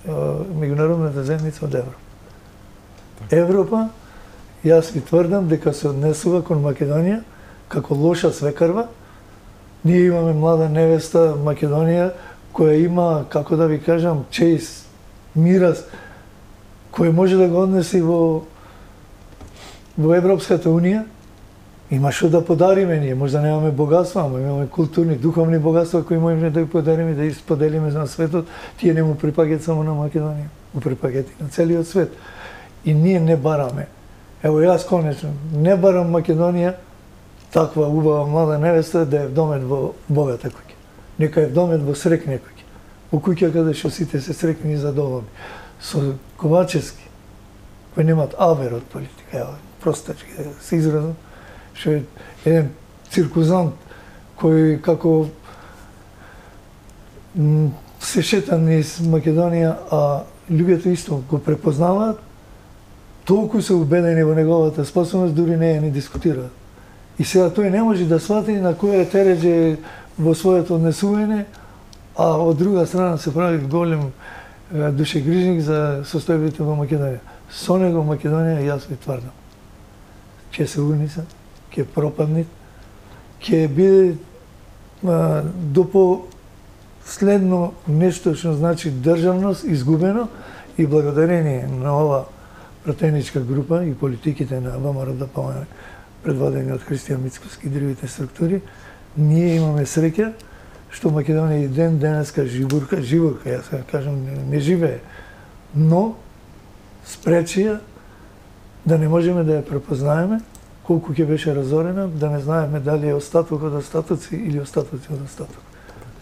Меѓународната заедница од Европа. Европа, јас ви тврдам дека се однесува кон Македонија како лоша свекарва. Ние имаме млада невеста Македонија која има, како да ви кажам, чејс, мирас, кој може да го однеси во во Европската Унија Има што да подариме ние, можда немаме богатство, ама имаме културни, духовни богатства кои можеме да ги подариме, да исподелиме на светот, тие не му припаѓаат само на Македонија, му припаѓаат и на целиот свет. И ние не бараме. Ево јас конечно, не барам Македонија таква убава млада невеста да е вдомет во богата куќа. Нека е вдомет во срекне куќа. Во куќа каде што сите се срекни и задоволни. Со Ковачевски, кои немаат авер од политика, ја, простачки да се изразам, што е еден циркузант кој како се шета низ Македонија, а луѓето исто го препознаваат, толку се убедени во неговата способност, дури не ја не дискутираат. И сега тој не може да свати на која тереđe во своето однесување, а од друга страна се прави голем душегрижник за состојбите во Македонија. Со него Македонија јас ви тврдам. Ќе се унисат, ќе пропадне, ќе биде а, до последно нешто што значи државност изгубено и благодарение на ова пратеничка група и политиките на ВМРО да ДПМН предводени од Христијан Мицковски и другите структури, ние имаме среќа што Македонија и ден денеска живурка, живурка, јас ја кажам, не, не живее, но спречија да не можеме да ја препознаеме колку ќе беше разорена, да не знаеме дали е остаток од остатоци или остатоци од остаток.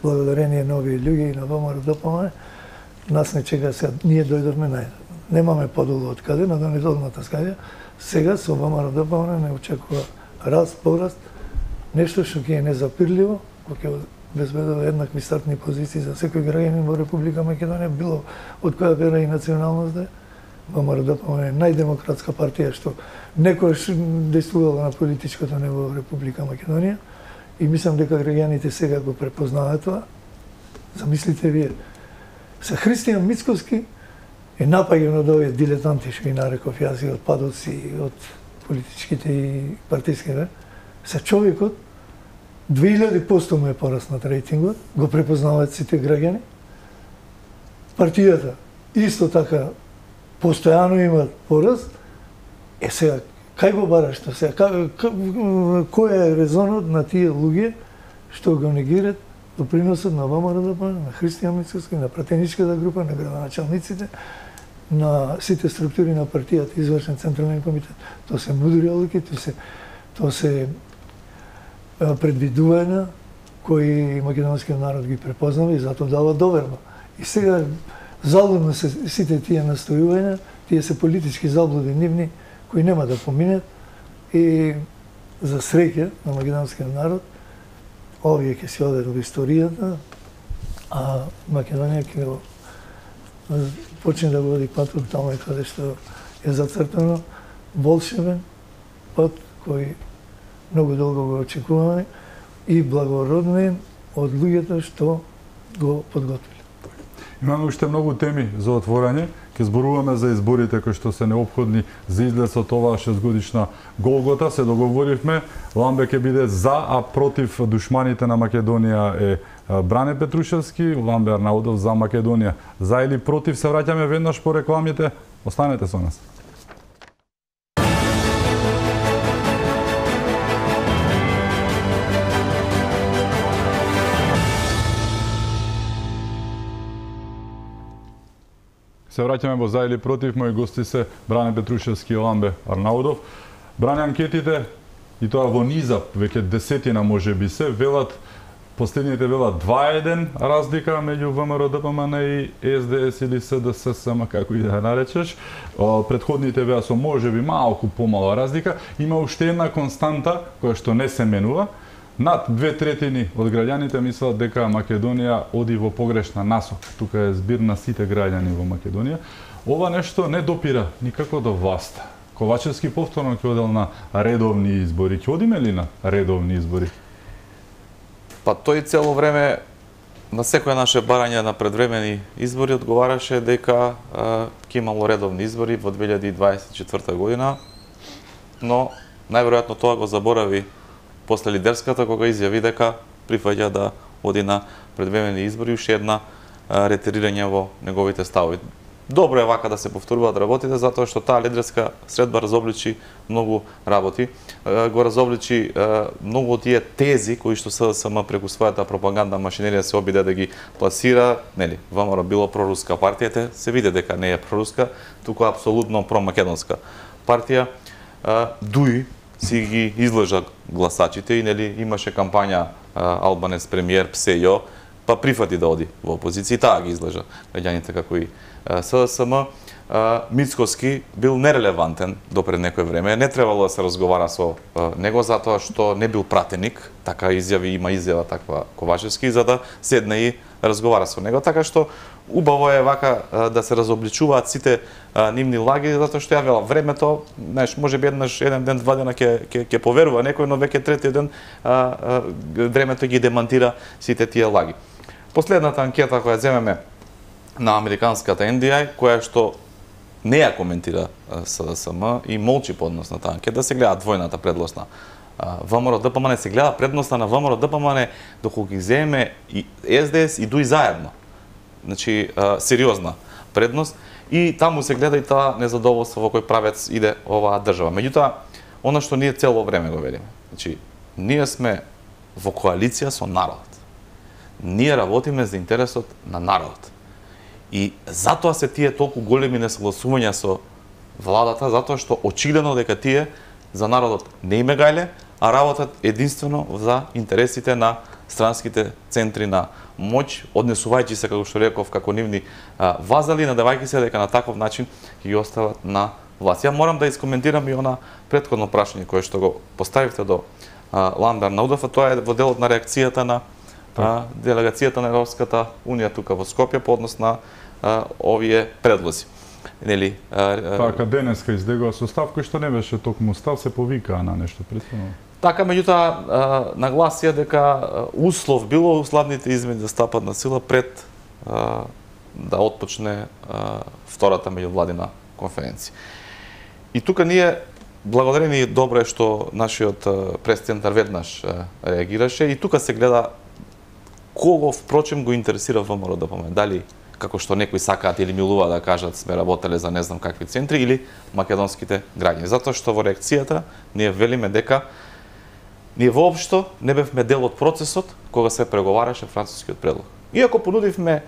Благодарение на овие луѓе и на ВМРО ДПМ, нас не чека сега, ние дојдовме на Немаме подолу од каде, на донедолната скаѓа. Сега со ВМРО ДПМ не очекува раст, пораст, нешто што ќе е незапирливо, кој ќе безбедува еднакви стартни позиции за секој граѓанин во Република Македонија, било од која вера и националност да е. ВМРО да е најдемократска партија што некојаш действувала на политичкото ниво во Република Македонија и мислам дека граѓаните сега го препознаваат тоа. Замислите вие, се Христијан Мицковски е напаѓен од овие дилетанти што ги нареков јас и од падоци од политичките и партиските, да. се човекот 2000% му е пораснат рейтингот, го препознаваат сите граѓани. Партијата исто така постојано има пораст. Е сега, кај го бараш тоа сега? Ка, ка, кој е резонот на тие луѓе што го негират доприносот на ВМРО, да на Христијан Мицкоски, на пратеничката група, на градоначалниците, на сите структури на партијата, извршен централен комитет. Тоа се мудри одлуки, тоа се тоа се предвидувања кои македонскиот народ ги препознава и затоа дава доверба. И сега залудно се сите тие настојувања, тие се политички заблуди нивни кои нема да поминат и за среќа на македонскиот народ овие ќе се одат во историјата, а Македонија ќе го почне да го води патот таму каде што е зацртано волшебен пат кој многу долго го очекуваме и благородни од луѓето што го подготвиле. Имаме уште многу теми за отворање. Ке зборуваме за изборите кои што се необходни за излез од оваа шестгодишна Голгота. Се договоривме, Ламбе ќе биде за, а против душманите на Македонија е Бране Петрушевски, Ламбе Арнаудов за Македонија. За или против се враќаме веднаш по рекламите. Останете со нас. Се враќаме во за или против, мои гости се Бране Петрушевски и Ламбе Арнаудов. Бране анкетите, и тоа во низа, веќе десетина може би се, велат Последните велат 2-1 разлика меѓу ВМРО ДПМН и СДС или СДС само како и да наречеш. Предходните беа со може би малку помала разлика. Има уште една константа која што не се менува, Над две третини од граѓаните мислат дека Македонија оди во погрешна насока. Тука е збир на сите граѓани во Македонија. Ова нешто не допира никако до власта. Ковачевски повторно ќе одел на редовни избори. Ќе одиме ли на редовни избори? Па тој цело време на секоја наше барање на предвремени избори одговараше дека ќе имало редовни избори во 2024 година, но најверојатно тоа го заборави после лидерската кога изјави дека прифаќа да оди на предвремени избори уште една ретерирање во неговите ставови. Добро е вака да се повторуваат работите затоа што таа лидерска средба разобличи многу работи, го разобличи многу од тие тези кои што СДСМ преку својата пропаганда машинерија се обиде да ги пласира, нели, ВМРО било проруска партијата, се види дека не е проруска, туку апсолутно промакедонска партија. Дуи си ги излежа гласачите и нели имаше кампања Албанец премиер Псејо, па прифати да оди во опозиција и таа ги излежа граѓаните како и СДСМ. Мицкоски бил нерелевантен до пред некој време. Не требало да се разговара со него затоа што не бил пратеник, така изјави има изјава таква Ковачевски за да седне и разговара со него, така што убаво е вака да се разобличуваат сите нивни лаги затоа што ја велам времето, знаеш, може би еднаш еден ден два дена ќе ќе ќе поверува некој, но веќе трети ден а, а, времето ги демантира сите тие лаги. Последната анкета која земеме на американската NDI, која што не ја коментира СДСМ и молчи по однос на таа анкета, се гледа двојната предлосна ВМРО ДПМН се гледа предноста на ВМРО ДПМН доколку ги земе и СДС и ДУИ заедно. Значи, сериозна предност и таму се гледа и таа незадоволство во кој правец иде оваа држава. Меѓутоа, она што ние цело време го велиме, значи, ние сме во коалиција со народот. Ние работиме за интересот на народот. И затоа се тие толку големи несогласувања со владата, затоа што очигледно дека тие за народот не име гајле, а работат единствено за интересите на странските центри на моќ, однесувајќи се, како што реков, како нивни а, вазали, надавајќи се дека на таков начин ги остават на власт. Ја морам да искоментирам и она предходно прашање кое што го поставивте до а, Ландар на УДФ, тоа е во делот на реакцијата на а, делегацијата на Европската Унија тука во Скопје по однос на а, овие предлози. Нели? Така, денеска издегува со став кој што не беше токму став, се повикаа на нешто претходно. Така, меѓутоа, нагласија дека услов било условните измени да стапат на сила пред да отпочне втората меѓувладина конференција. И тука ние благодарение добро е што нашиот пресцентар веднаш реагираше и тука се гледа кого впрочем го интересира ВМРО да ДПМ. Дали како што некои сакаат или милува да кажат сме работеле за не знам какви центри или македонските граѓани. Затоа што во реакцијата ние велиме дека ние воопшто не бевме дел од процесот кога се преговараше францускиот предлог. Иако понудивме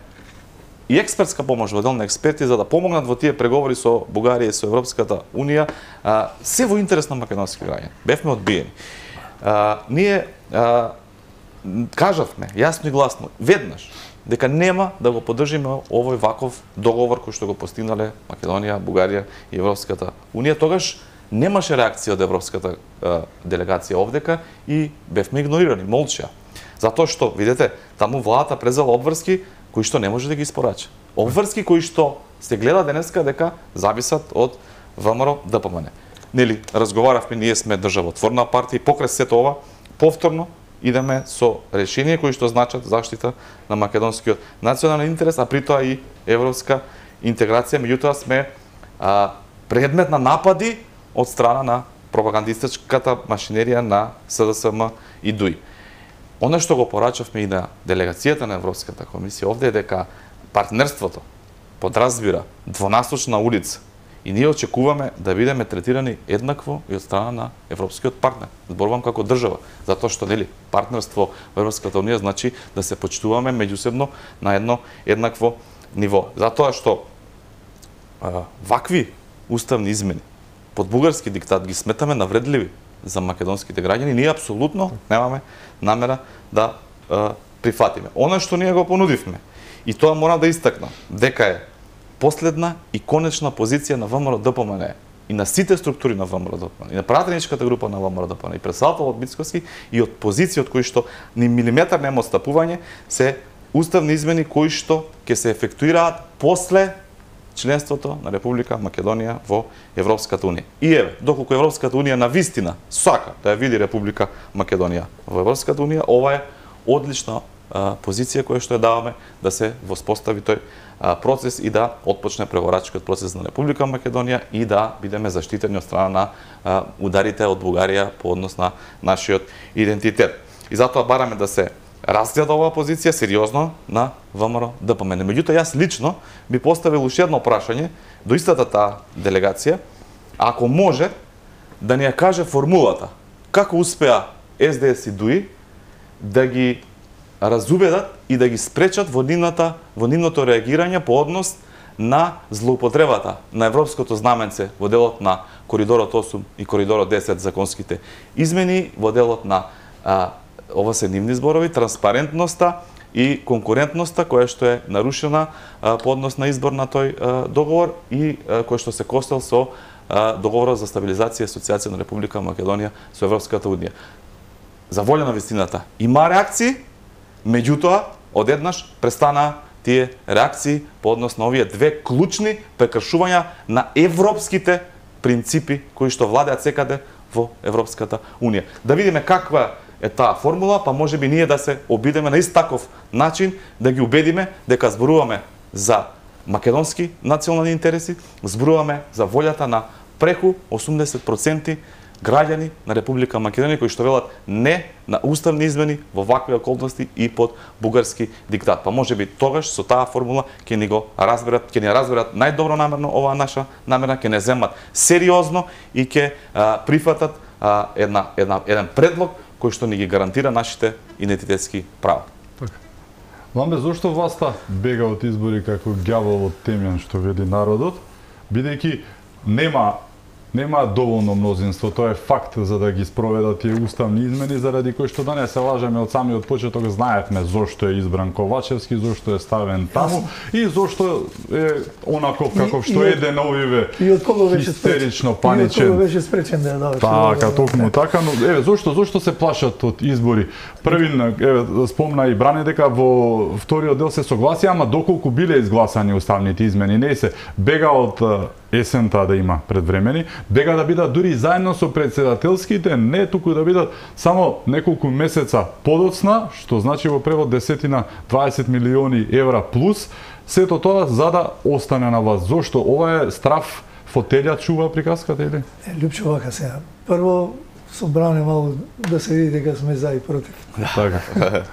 и експертска помош во дел на експерти за да помогнат во тие преговори со Бугарија и со Европската Унија, а, се во интерес на македонски граѓани. Бевме одбиени. А, ние а, кажавме јасно и гласно веднаш дека нема да го поддржиме овој ваков договор кој што го постигнале Македонија, Бугарија и Европската Унија. Тогаш немаше реакција од европската делегација овдека и бевме игнорирани, молча. Затоа што, видете, таму владата презела обврски кои што не може да ги испорача. Обврски кои што се гледа денеска дека зависат од ВМРО ДПМН. Нели, разговаравме, ние сме државотворна партија и покрај сето ова, повторно идеме со решение кои што значат заштита на македонскиот национален интерес, а при тоа и европска интеграција. Меѓутоа сме а, предмет на напади од страна на пропагандистичката машинерија на СДСМ и ДУИ. Оно што го порачавме и на делегацијата на Европската комисија овде е дека партнерството подразбира двонасочна улица и ние очекуваме да бидеме третирани еднакво и од страна на европскиот партнер. Зборувам како држава, затоа што нели партнерство во Европската унија значи да се почитуваме меѓусебно на едно еднакво ниво. Затоа што а, вакви уставни измени под бугарски диктат ги сметаме навредливи за македонските граѓани, ние апсолутно немаме намера да е, прифатиме. Оно што ние го понудивме, и тоа мора да истакна, дека е последна и конечна позиција на ВМРО ДПМН и на сите структури на ВМРО ДПМН, и на пратеничката група на ВМРО ДПМН, и председател од Бицковски, и од позиција од кои што ни милиметар нема отстапување, се уставни измени кои што ќе се ефектуираат после членството на Република Македонија во Европската Унија. И еве, доколку Европската Унија на вистина сака да ја види Република Македонија во Европската Унија, ова е одлична а, позиција која што ја даваме да се воспостави тој процес и да отпочне преговорачкиот процес на Република Македонија и да бидеме заштитени од страна на ударите од Бугарија по однос на нашиот идентитет. И затоа бараме да се разгледа оваа позиција сериозно на ВМРО ДПМН. Меѓутоа, јас лично би поставил уште едно прашање до истата таа делегација, ако може да ни ја каже формулата како успеа СДС и ДУИ да ги разубедат и да ги спречат во нивната во нивното реагирање по однос на злоупотребата на европското знаменце во делот на коридорот 8 и коридорот 10 законските измени во делот на а, ова се нивни зборови транспарентноста и конкурентноста која што е нарушена а, по однос на избор на тој а, договор и а, кој што се костел со договорот за стабилизација и асоциација на Република Македонија со Европската унија. За волја на вистината има реакции, Меѓутоа, одеднаш престана тие реакции по однос на овие две клучни прекршувања на европските принципи кои што владеат секаде во Европската Унија. Да видиме каква е таа формула, па може би ние да се обидеме на ист таков начин да ги убедиме дека зборуваме за македонски национални интереси, зборуваме за волјата на преку 80% граѓани на Република Македонија кои што велат не на уставни измени во вакви околности и под бугарски диктат. Па може би тогаш со таа формула ќе ни го разберат, ќе ни разберат најдобро намерно оваа наша намера, ќе не земат сериозно и ќе прифатат а, една, една, еден предлог кој што ни ги гарантира нашите идентитетски права. Така. Ламбе, зошто власта бега од избори како ѓавол од темјан што вели народот, бидејќи нема нема доволно мнозинство, тоа е факт за да ги спроведат тие уставни измени заради кои што да не се лажеме од самиот почеток знаевме зошто е избран Ковачевски, зошто е ставен таму и зошто е онаков каков што е деновиве. И од кого беше истерично паничен. И од кого беше спречен да ја дава. Така, токму така, но еве зошто зошто се плашат од избори? Први еве спомна и Бране дека во вториот дел се согласија, ама доколку биле изгласани уставните измени, не се бега од есента да има предвремени, бега да бидат дури заедно со председателските, не туку да бидат само неколку месеца подоцна, што значи во превод десетина 20 милиони евра плюс, сето тоа за да остане на власт. Зошто ова е страф Фотелја чува приказката или? Е, Лјупчо вака сега. Прво, со Бране малку да се види дека сме за и против. Така.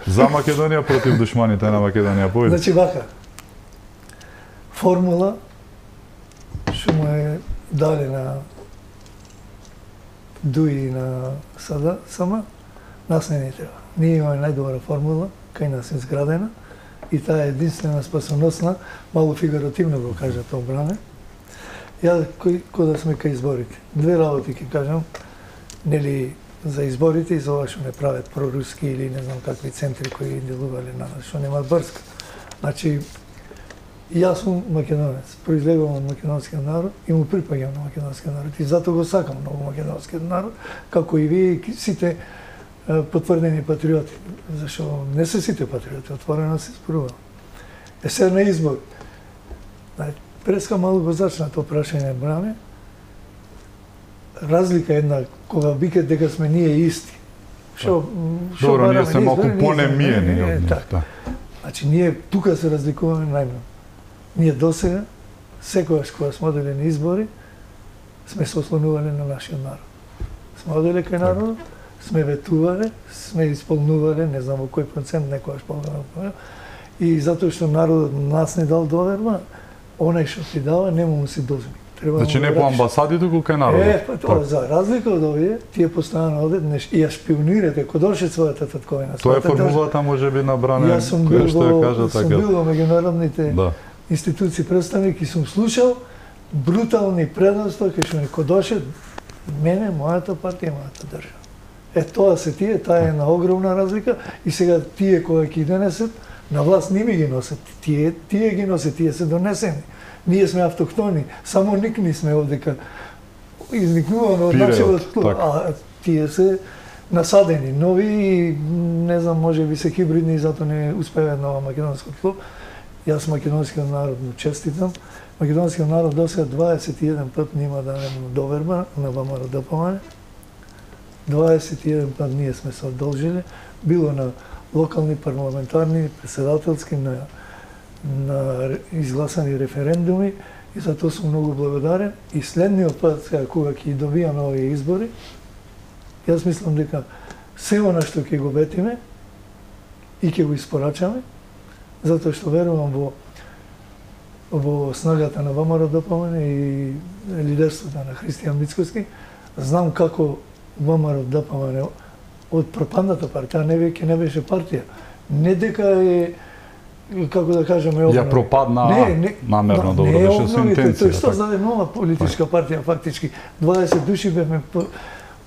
За Македонија против душманите на Македонија. Појде. Значи вака, формула што му е дали на Дуи на Сада, сама нас не ни треба. Ние имаме најдобра формула, кај нас е изградена, и таа е единствена спасоносна, мало фигуративно го кажа тоа бране. Ја кој, кој да сме кај изборите. Две работи ќе кажам, нели за изборите и за ова што не прават проруски или не знам какви центри кои делувале на нас, што нема брска. Значи, Јас сум македонец, произлегувам од македонскиот народ и му припаѓам на македонскиот народ и затоа го сакам многу македонскиот народ, како и вие сите потврдени патриоти, зашто не се сите патриоти, отворено се спорува. Е се на избор. Преска малку го зачна тоа прашање браме. Разлика една кога викат дека сме ние исти. Што што Добро, ние сме малку понемиени нив. Да. Значи ние тука се разликуваме најмногу. Ние досега, секогаш кога сме одели на избори, сме се ослонувале на нашиот народ. Сме одели кај народот, сме ветувале, сме исполнувале, не знам во кој процент, некојаш поголем. И затоа што народот нас не дал доверба, онај што ти дава, нема му се должни. Треба значи да не по амбасади, туку кај народот. Е, па тоа, за разлика од овие, тие постојано одат неш, и ја шпионирате, кој дошли својата татковина. Тоа е формулата може би на Бране, Јас бил што ја кажа така. Сум бил во меѓународните да институции представник и сум слушал брутални предноста кај што некој доше мене, мојата партија, мојата држава. Е тоа се тие, таа е на огромна разлика и сега тие кога ќе донесат, на власт не ми ги носат, тие, тие ги носат, тие се донесени. Ние сме автохтони, само никни сме овдека изникнуваме од нашиот клуб, а тие се насадени, нови и не знам, може би се хибридни и затоа не успева нова македонски клуб Јас македонскиот народ му честитам. Македонскиот народ до сега 21 пат нема дадено доверба на ВМРО ДПМН. 21 пат ние сме се одолжили, било на локални, парламентарни, председателски, на, на изгласани референдуми и за тоа сум многу благодарен. И следниот пат, сега, кога ќе добијаме овие избори, јас мислам дека се она што ќе го ветиме и ќе го испорачаме, затоа што верувам во во снагата на ВМРО ДПМН и лидерството на Христијан Мицкоски. Знам како ВМРО ДПМН од пропадната партија, не веќе не беше партија. Не дека е како да кажеме обнови. Ја пропадна не, не, намерно, добро не беше со интенција. Тој што заде нова политичка партија фактички. 20 души бевме по,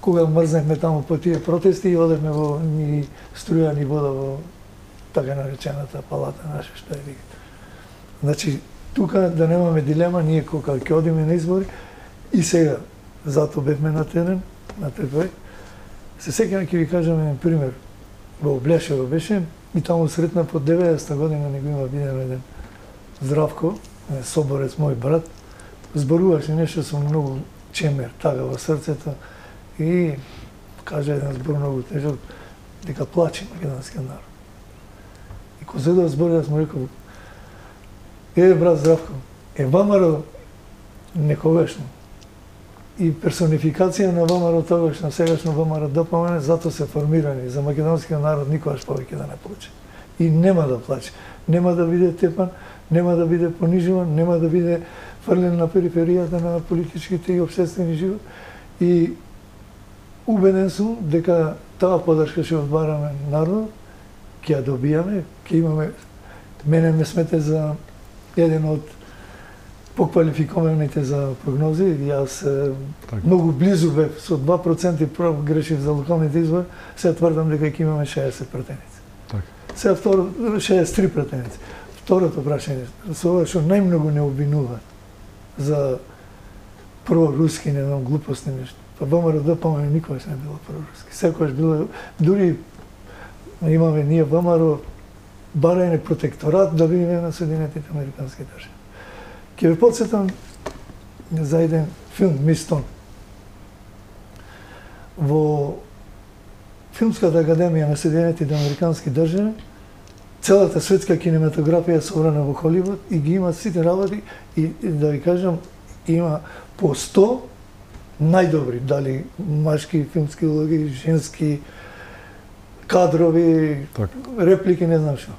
кога мрзнахме таму по тие протести и одевме во ни струја ни вода во така наречената палата наша што е вика. Значи, тука да немаме дилема, ние кога ќе одиме на избори, и сега, зато бевме на терен, на ТП, се сеќавам ќе ви кажам еден пример. Во Облешево беше, и таму сретна по 90-та година не го има виден еден Здравко, соборец мој брат, зборуваше нешто со многу чемер, тага во срцето, и каже еден збор многу тежок, дека плаче македонскиот народ. Ко се да збори, јас му рекол, е, брат Здравко, е ВМРО некогашно. И персонификација на ВМРО тогашно, сегашно ВМРО да ДПМН, зато се формирани. За македонскиот народ никогаш повеќе да не плаче. И нема да плаче. Нема да биде тепан, нема да биде понижуван, нема да биде фрлен на периферијата на политичките и обществени живот. И убеден сум дека таа подршка што одбараме народот, ќе ја добијаме, ќе имаме мене ме смете за еден од поквалификованите за прогнози. Јас так. многу близу бев, со 2% прав грешив за локалните избори, се тврдам дека ќе имаме 60 пратеници. Так. Се второ, 63 пратеници. Второто прашање, со ова што најмногу не обвинува за проруски, не знам, глупости нешто. Па ВМРО ДПМ никогаш не било проруски. Секогаш било, дури имаме ние ВМРО барање протекторат да бидеме на Соединетите Американски држави. Ќе ви подсетам за еден филм Мистон. Во Филмската академија на Соединетите Американски држави целата светска кинематографија е собрана во Холивуд и ги има сите работи и, и да ви кажам има по 100 најдобри, дали машки филмски улоги, женски кадрови, Так. реплики, не знам што.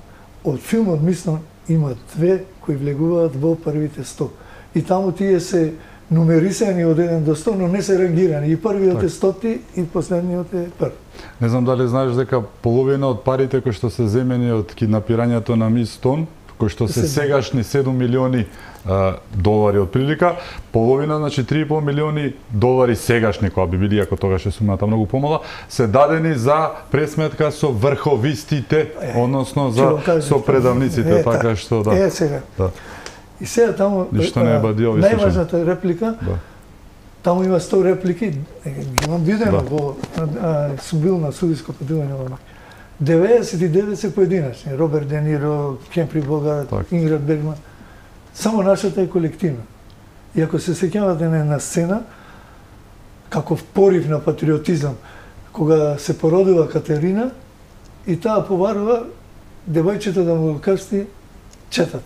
Од филмот мислам има две кои влегуваат во првите 100. И таму тие се нумерисани од 1 до 100, но не се рангирани. И првиот е 100 и последниот е прв. Не знам дали знаеш дека половина од парите кои што се земени од киднапирањето на Мис Тон, кои што се Се- сегашни 7 милиони долари од прилика, половина, значи 3,5 милиони долари сегашни, кои би били, ако тогаш е сумата многу помала, се дадени за пресметка со врховистите, Е, односно за го кажам. со предавниците, Е, така што да. Е, сега. Да. И сега таму Ништо не е бадио, Најважната реплика, Да. таму има 100 реплики, ги имам видено Да. во а, сум бил на судиско патување во Мак. 99 се поединачни, Роберт Де Ниро, Кемпри Богат, Так. Инград Бергман. Само нашата е колективна. И ако се сеќавате на една сцена, каков порив на патриотизам, кога се породила Катерина и таа побарува девојчето да му го крсти четат.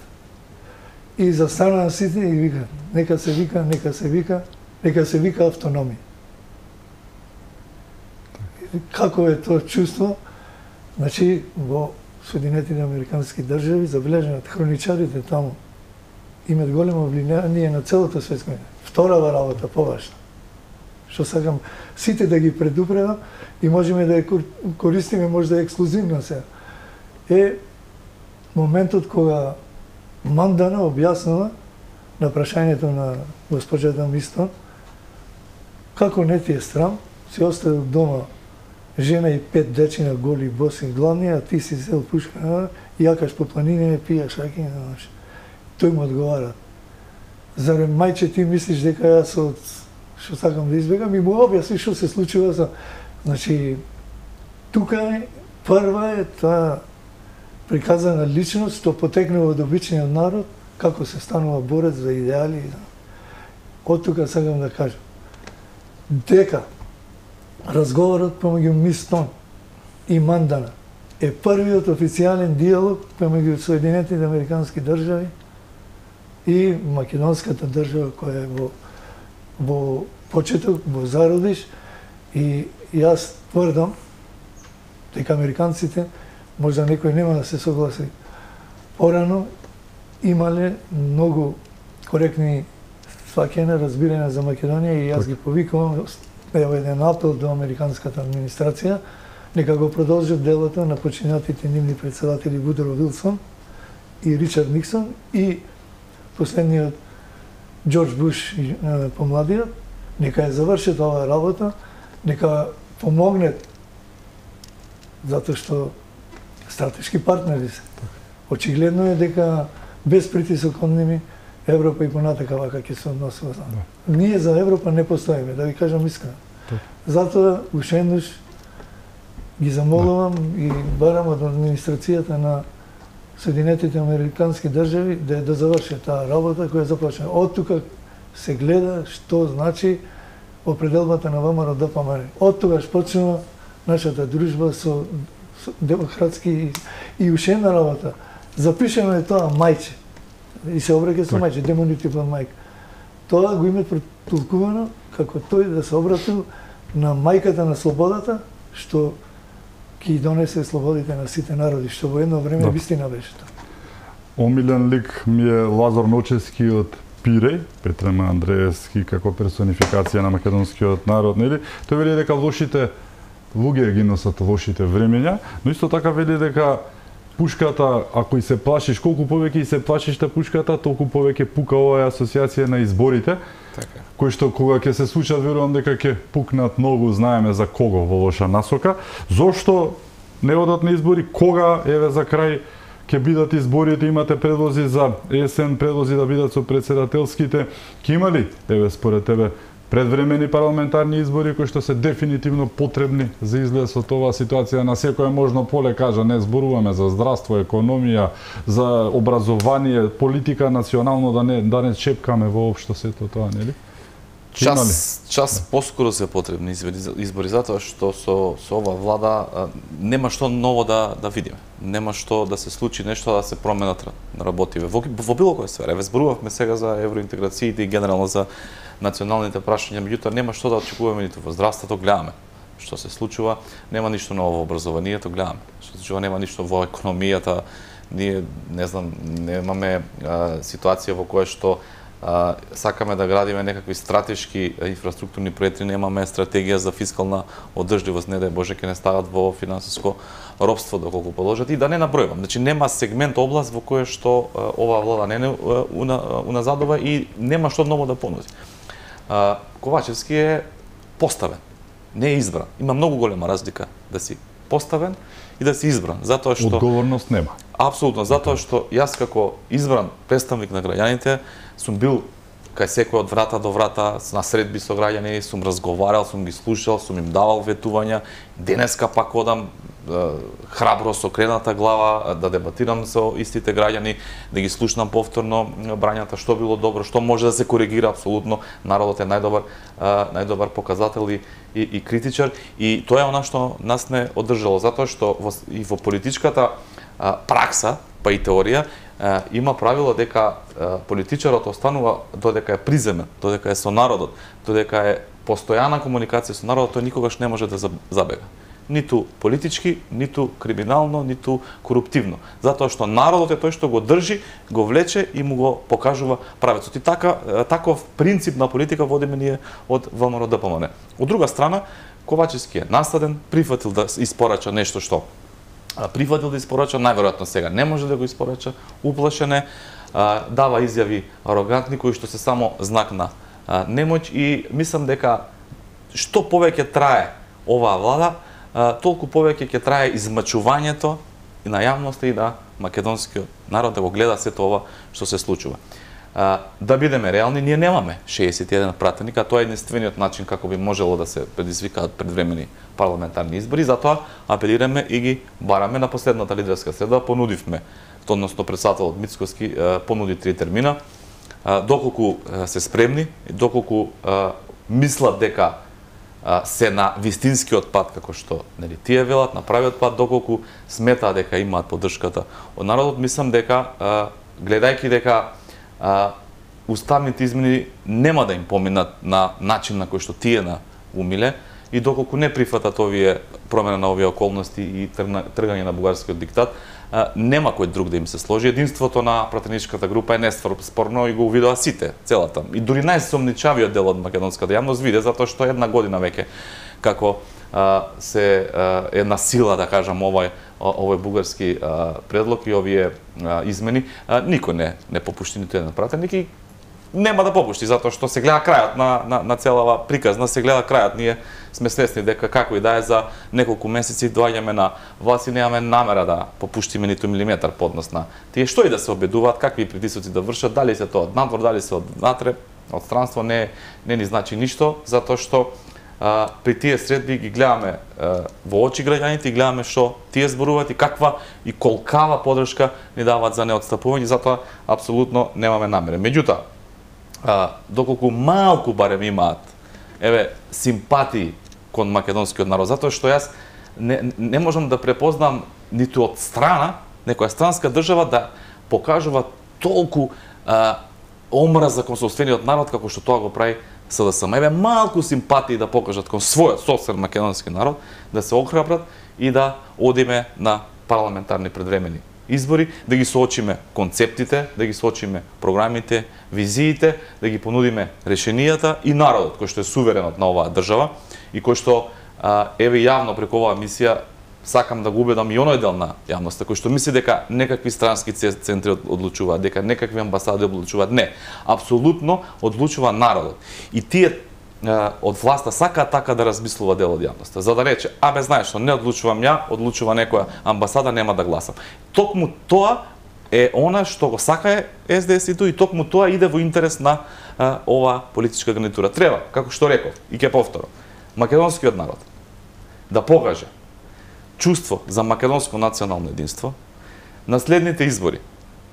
И застанаа сите и вика, нека се вика, нека се вика, нека се вика автономија. Како е тоа чувство? Значи, во Соединетите Американски држави, забележаат хроничарите таму, имат големо влијание на целото светско. Вторава работа, поважна. Што сакам сите да ги предупредам и можеме да ја користиме можда ексклузивно се. Е моментот кога Мандана објаснува на прашањето на госпоđата Мистон како не ти е срам, си оставил дома жена и пет дечина голи, боси, главни, а ти си зел пушка, а, јакаш по планине, пијаш аки, не. Тој му одговара. Зарем мајче ти мислиш дека јас од што сакам да избегам и му објасни што се случува за значи тука е прва е таа приказана личност што потекнува од обичниот народ како се станува борец за идеали. Од тука сакам да кажам дека разговорот помеѓу Мистон и Мандана е првиот официјален диалог помеѓу Соединетите Американски држави и македонската држава која е во во почеток, во зародиш. И јас тврдам дека американците можда некој нема да се согласи порано имале многу коректни сваќања, разбирање за Македонија и јас ги повикувам ево еден апел до американската администрација нека го продолжат делото на починатите нивни председатели Вудро Вилсон и Ричард Никсон и последниот Џорџ Буш помладиот, нека ја завршат оваа работа, нека помогнат затоа што стратешки партнери се. Очигледно е дека без притисок од ними Европа и понатака вака ќе се односува. Да. Ние за Европа не постоиме, да ви кажам искрено. Затоа уште еднаш ги замолувам и барам од администрацијата на Соединетите Американски држави да да заврши таа работа која започна. Од тука се гледа што значи определбата на ВМРО ДПМН. Од тогаш почнува нашата дружба со, со демократски и, една работа. Запишеме тоа мајче. И се обраќа со мајче, демонитив од мајка. Тоа го имат протолкувано како тој да се обратил на мајката на слободата, што ќе донесе слободите на сите народи, што во едно време Да. вистина беше тоа. Омилен лик ми е Лазар Ночевски од Пиреј, Петрема Андреевски како персонификација на македонскиот народ, нели? Тој вели дека лошите луѓе ги носат лошите времења, но исто така вели дека пушката, ако и се плашиш, колку повеќе и се плашиш та пушката, толку повеќе пука оваа асоциација на изборите, Така. кои што кога ќе се случат, верувам дека ќе пукнат многу, знаеме за кого во лоша насока. Зошто не одат на избори? Кога, еве за крај, ќе бидат изборите, имате предлози за есен, предлози да бидат со председателските. Ќе има ли, еве според тебе, предвремени парламентарни избори кои што се дефинитивно потребни за излез од оваа ситуација на секое можно поле кажа не зборуваме за здравство, економија, за образование, политика национално да не да не чепкаме воопшто сето тоа, нели? Час, час поскоро се потребни избори, избори затоа што со, со ова влада нема што ново да, да видиме. Нема што да се случи нешто да се променат работиве. Во, во било која сфера. Еве зборувавме сега за евроинтеграциите и генерално за националните прашања, меѓутоа нема што да очекуваме ниту во здравството, гледаме што се случува, нема ништо ново во образованието, гледаме. Што се случува, нема ништо во економијата. Ние не знам, немаме а, ситуација во која што а, сакаме да градиме некакви стратешки инфраструктурни проекти, немаме стратегија за фискална одржливост, не да Боже ќе не стават во финансиско робство доколку положат и да не набројувам. Значи нема сегмент област во која што оваа ова влада не не уназадува и нема што ново да понуди. А, Ковачевски е поставен, не е избран. Има многу голема разлика да си поставен и да си избран, затоа што одговорност нема. Апсолутно, затоа што јас како избран представник на граѓаните сум бил кај секој од врата до врата, на средби со граѓани, сум разговарал, сум ги слушал, сум им давал ветувања. Денеска пак одам храбро со крената глава да дебатирам со истите граѓани, да ги слушнам повторно брањата што било добро, што може да се коригира апсолутно. Народот е најдобар најдобар показател и, и, и критичар и тоа е она што нас не одржало затоа што во, и во политичката пракса, па и теорија, има правило дека политичарот останува додека е приземен, додека е со народот, додека е постојана комуникација со народот, тој никогаш не може да забега. Ниту политички, ниту криминално, ниту коруптивно. Затоа што народот е тој што го држи, го влече и му го покажува правецот. И така, таков принцип на политика водиме ние од ВМРО ДПМН. Од друга страна, Ковачевски е насаден, прифатил да испорача нешто што прифатил да испорача, најверојатно сега не може да го испорача, уплашен е, дава изјави арогантни кои што се само знак на немоќ и мислам дека што повеќе трае оваа влада, толку повеќе ќе трае измачувањето и на јавноста и да македонскиот народ да го гледа сето ова што се случува да бидеме реални, ние немаме 61 пратеник, а тоа е единствениот начин како би можело да се предизвикаат предвремени парламентарни избори, затоа апелираме и ги бараме на последната лидерска среда, понудивме, односно председателот Мицковски понуди три термина, доколку се спремни, доколку мислат дека се на вистинскиот пат, како што нели, тие велат, на правиот пат, доколку сметаат дека имаат поддршката од народот, мислам дека, гледајќи дека а, уставните измени нема да им поминат на начин на кој што тие на умиле и доколку не прифатат овие промена на овие околности и тргање на бугарскиот диктат, а, нема кој друг да им се сложи. Единството на пратеничката група е неспорно и го увидоа сите, целата. И дури најсомничавиот дел од македонската јавност виде затоа што една година веќе како а, се а, една сила да кажам овој овој бугарски предлог и овие измени, никој не не попушти ниту еден пратеник и нема да попушти затоа што се гледа крајот на на, на целава приказна, се гледа крајот. Ние сме свесни дека како и да е за неколку месеци доаѓаме на власт и немаме намера да попуштиме ниту милиметар поднос на тие што и да се обедуваат, какви притисоци да вршат, дали се тоа од надвор, дали се од натре, од странство не не ни значи ништо, затоа што а, при тие средби ги гледаме а, во очи граѓаните и гледаме што тие зборуваат и каква и колкава подршка ни даваат за неотстапување, затоа апсолутно немаме намера Меѓутоа, доколку малку барем имаат еве симпатии кон македонскиот народ, затоа што јас не, не можам да препознам ниту од страна, некоја странска држава да покажува толку а, омраза кон собствениот народ како што тоа го прави СДСМ. Да еве малку симпатии да покажат кон својот собствен македонски народ, да се охрабрат и да одиме на парламентарни предвремени избори, да ги соочиме концептите, да ги соочиме програмите, визиите, да ги понудиме решенијата и народот кој што е суверенот на оваа држава и кој што еве јавно преку оваа мисија сакам да го убедам и оној дел на јавноста кој што мисли дека некакви странски центри одлучуваат, дека некакви амбасади одлучуваат. Не, апсолутно одлучува народот. И тие од власта сака така да размислува дел од јавноста. За да рече, абе знаеш што, не одлучувам ја, одлучува некоја амбасада, нема да гласам. Токму тоа е она што го сака СДС и токму тоа иде во интерес на а, ова политичка гарнитура. Треба, како што реков, и ќе повторам, македонскиот народ да покаже чувство за македонско национално единство, на следните избори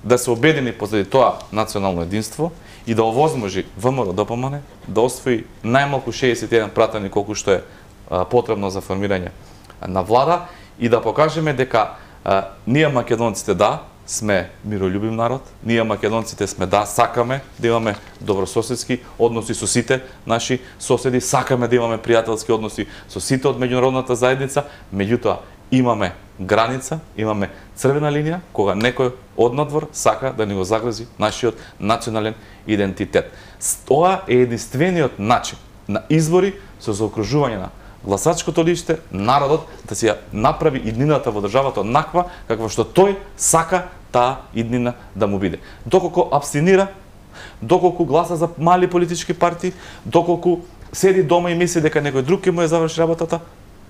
да се обедини позади тоа национално единство и да овозможи ВМРО да ДПМН да освои најмалку 61 пратени колку што е а, потребно за формирање на влада и да покажеме дека а, ние македонците да сме миролюбив народ, ние македонците сме да сакаме да имаме добрососедски односи со сите наши соседи, сакаме да имаме пријателски односи со сите од меѓународната заедница, меѓутоа имаме граница, имаме црвена линија кога некој од надвор сака да ни го загрази нашиот национален идентитет. Тоа е единствениот начин на избори со заокружување на гласачкото лиште, народот да си ја направи иднината во државата однаква каква што тој сака таа иднина да му биде. Доколку абстинира, доколку гласа за мали политички партии, доколку седи дома и мисли дека некој друг ќе му ја заврши работата,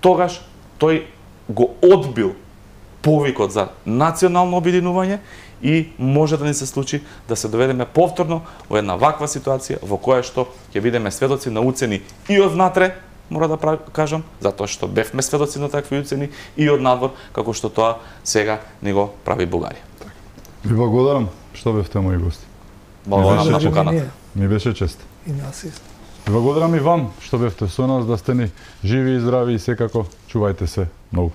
тогаш тој го одбил повикот за национално обединување и може да ни се случи да се доведеме повторно во една ваква ситуација во која што ќе бидеме сведоци на уцени и од внатре, мора да кажам, затоа што бевме сведоци на такви уцени и од надвор, како што тоа сега ни го прави Бугарија. Ви благодарам што бевте мои гости. Благодарам на поканата. Ми беше чест. И нас исто. Благодарам и вам што бевте со нас, да сте ни живи и здрави и секако чувајте се многу.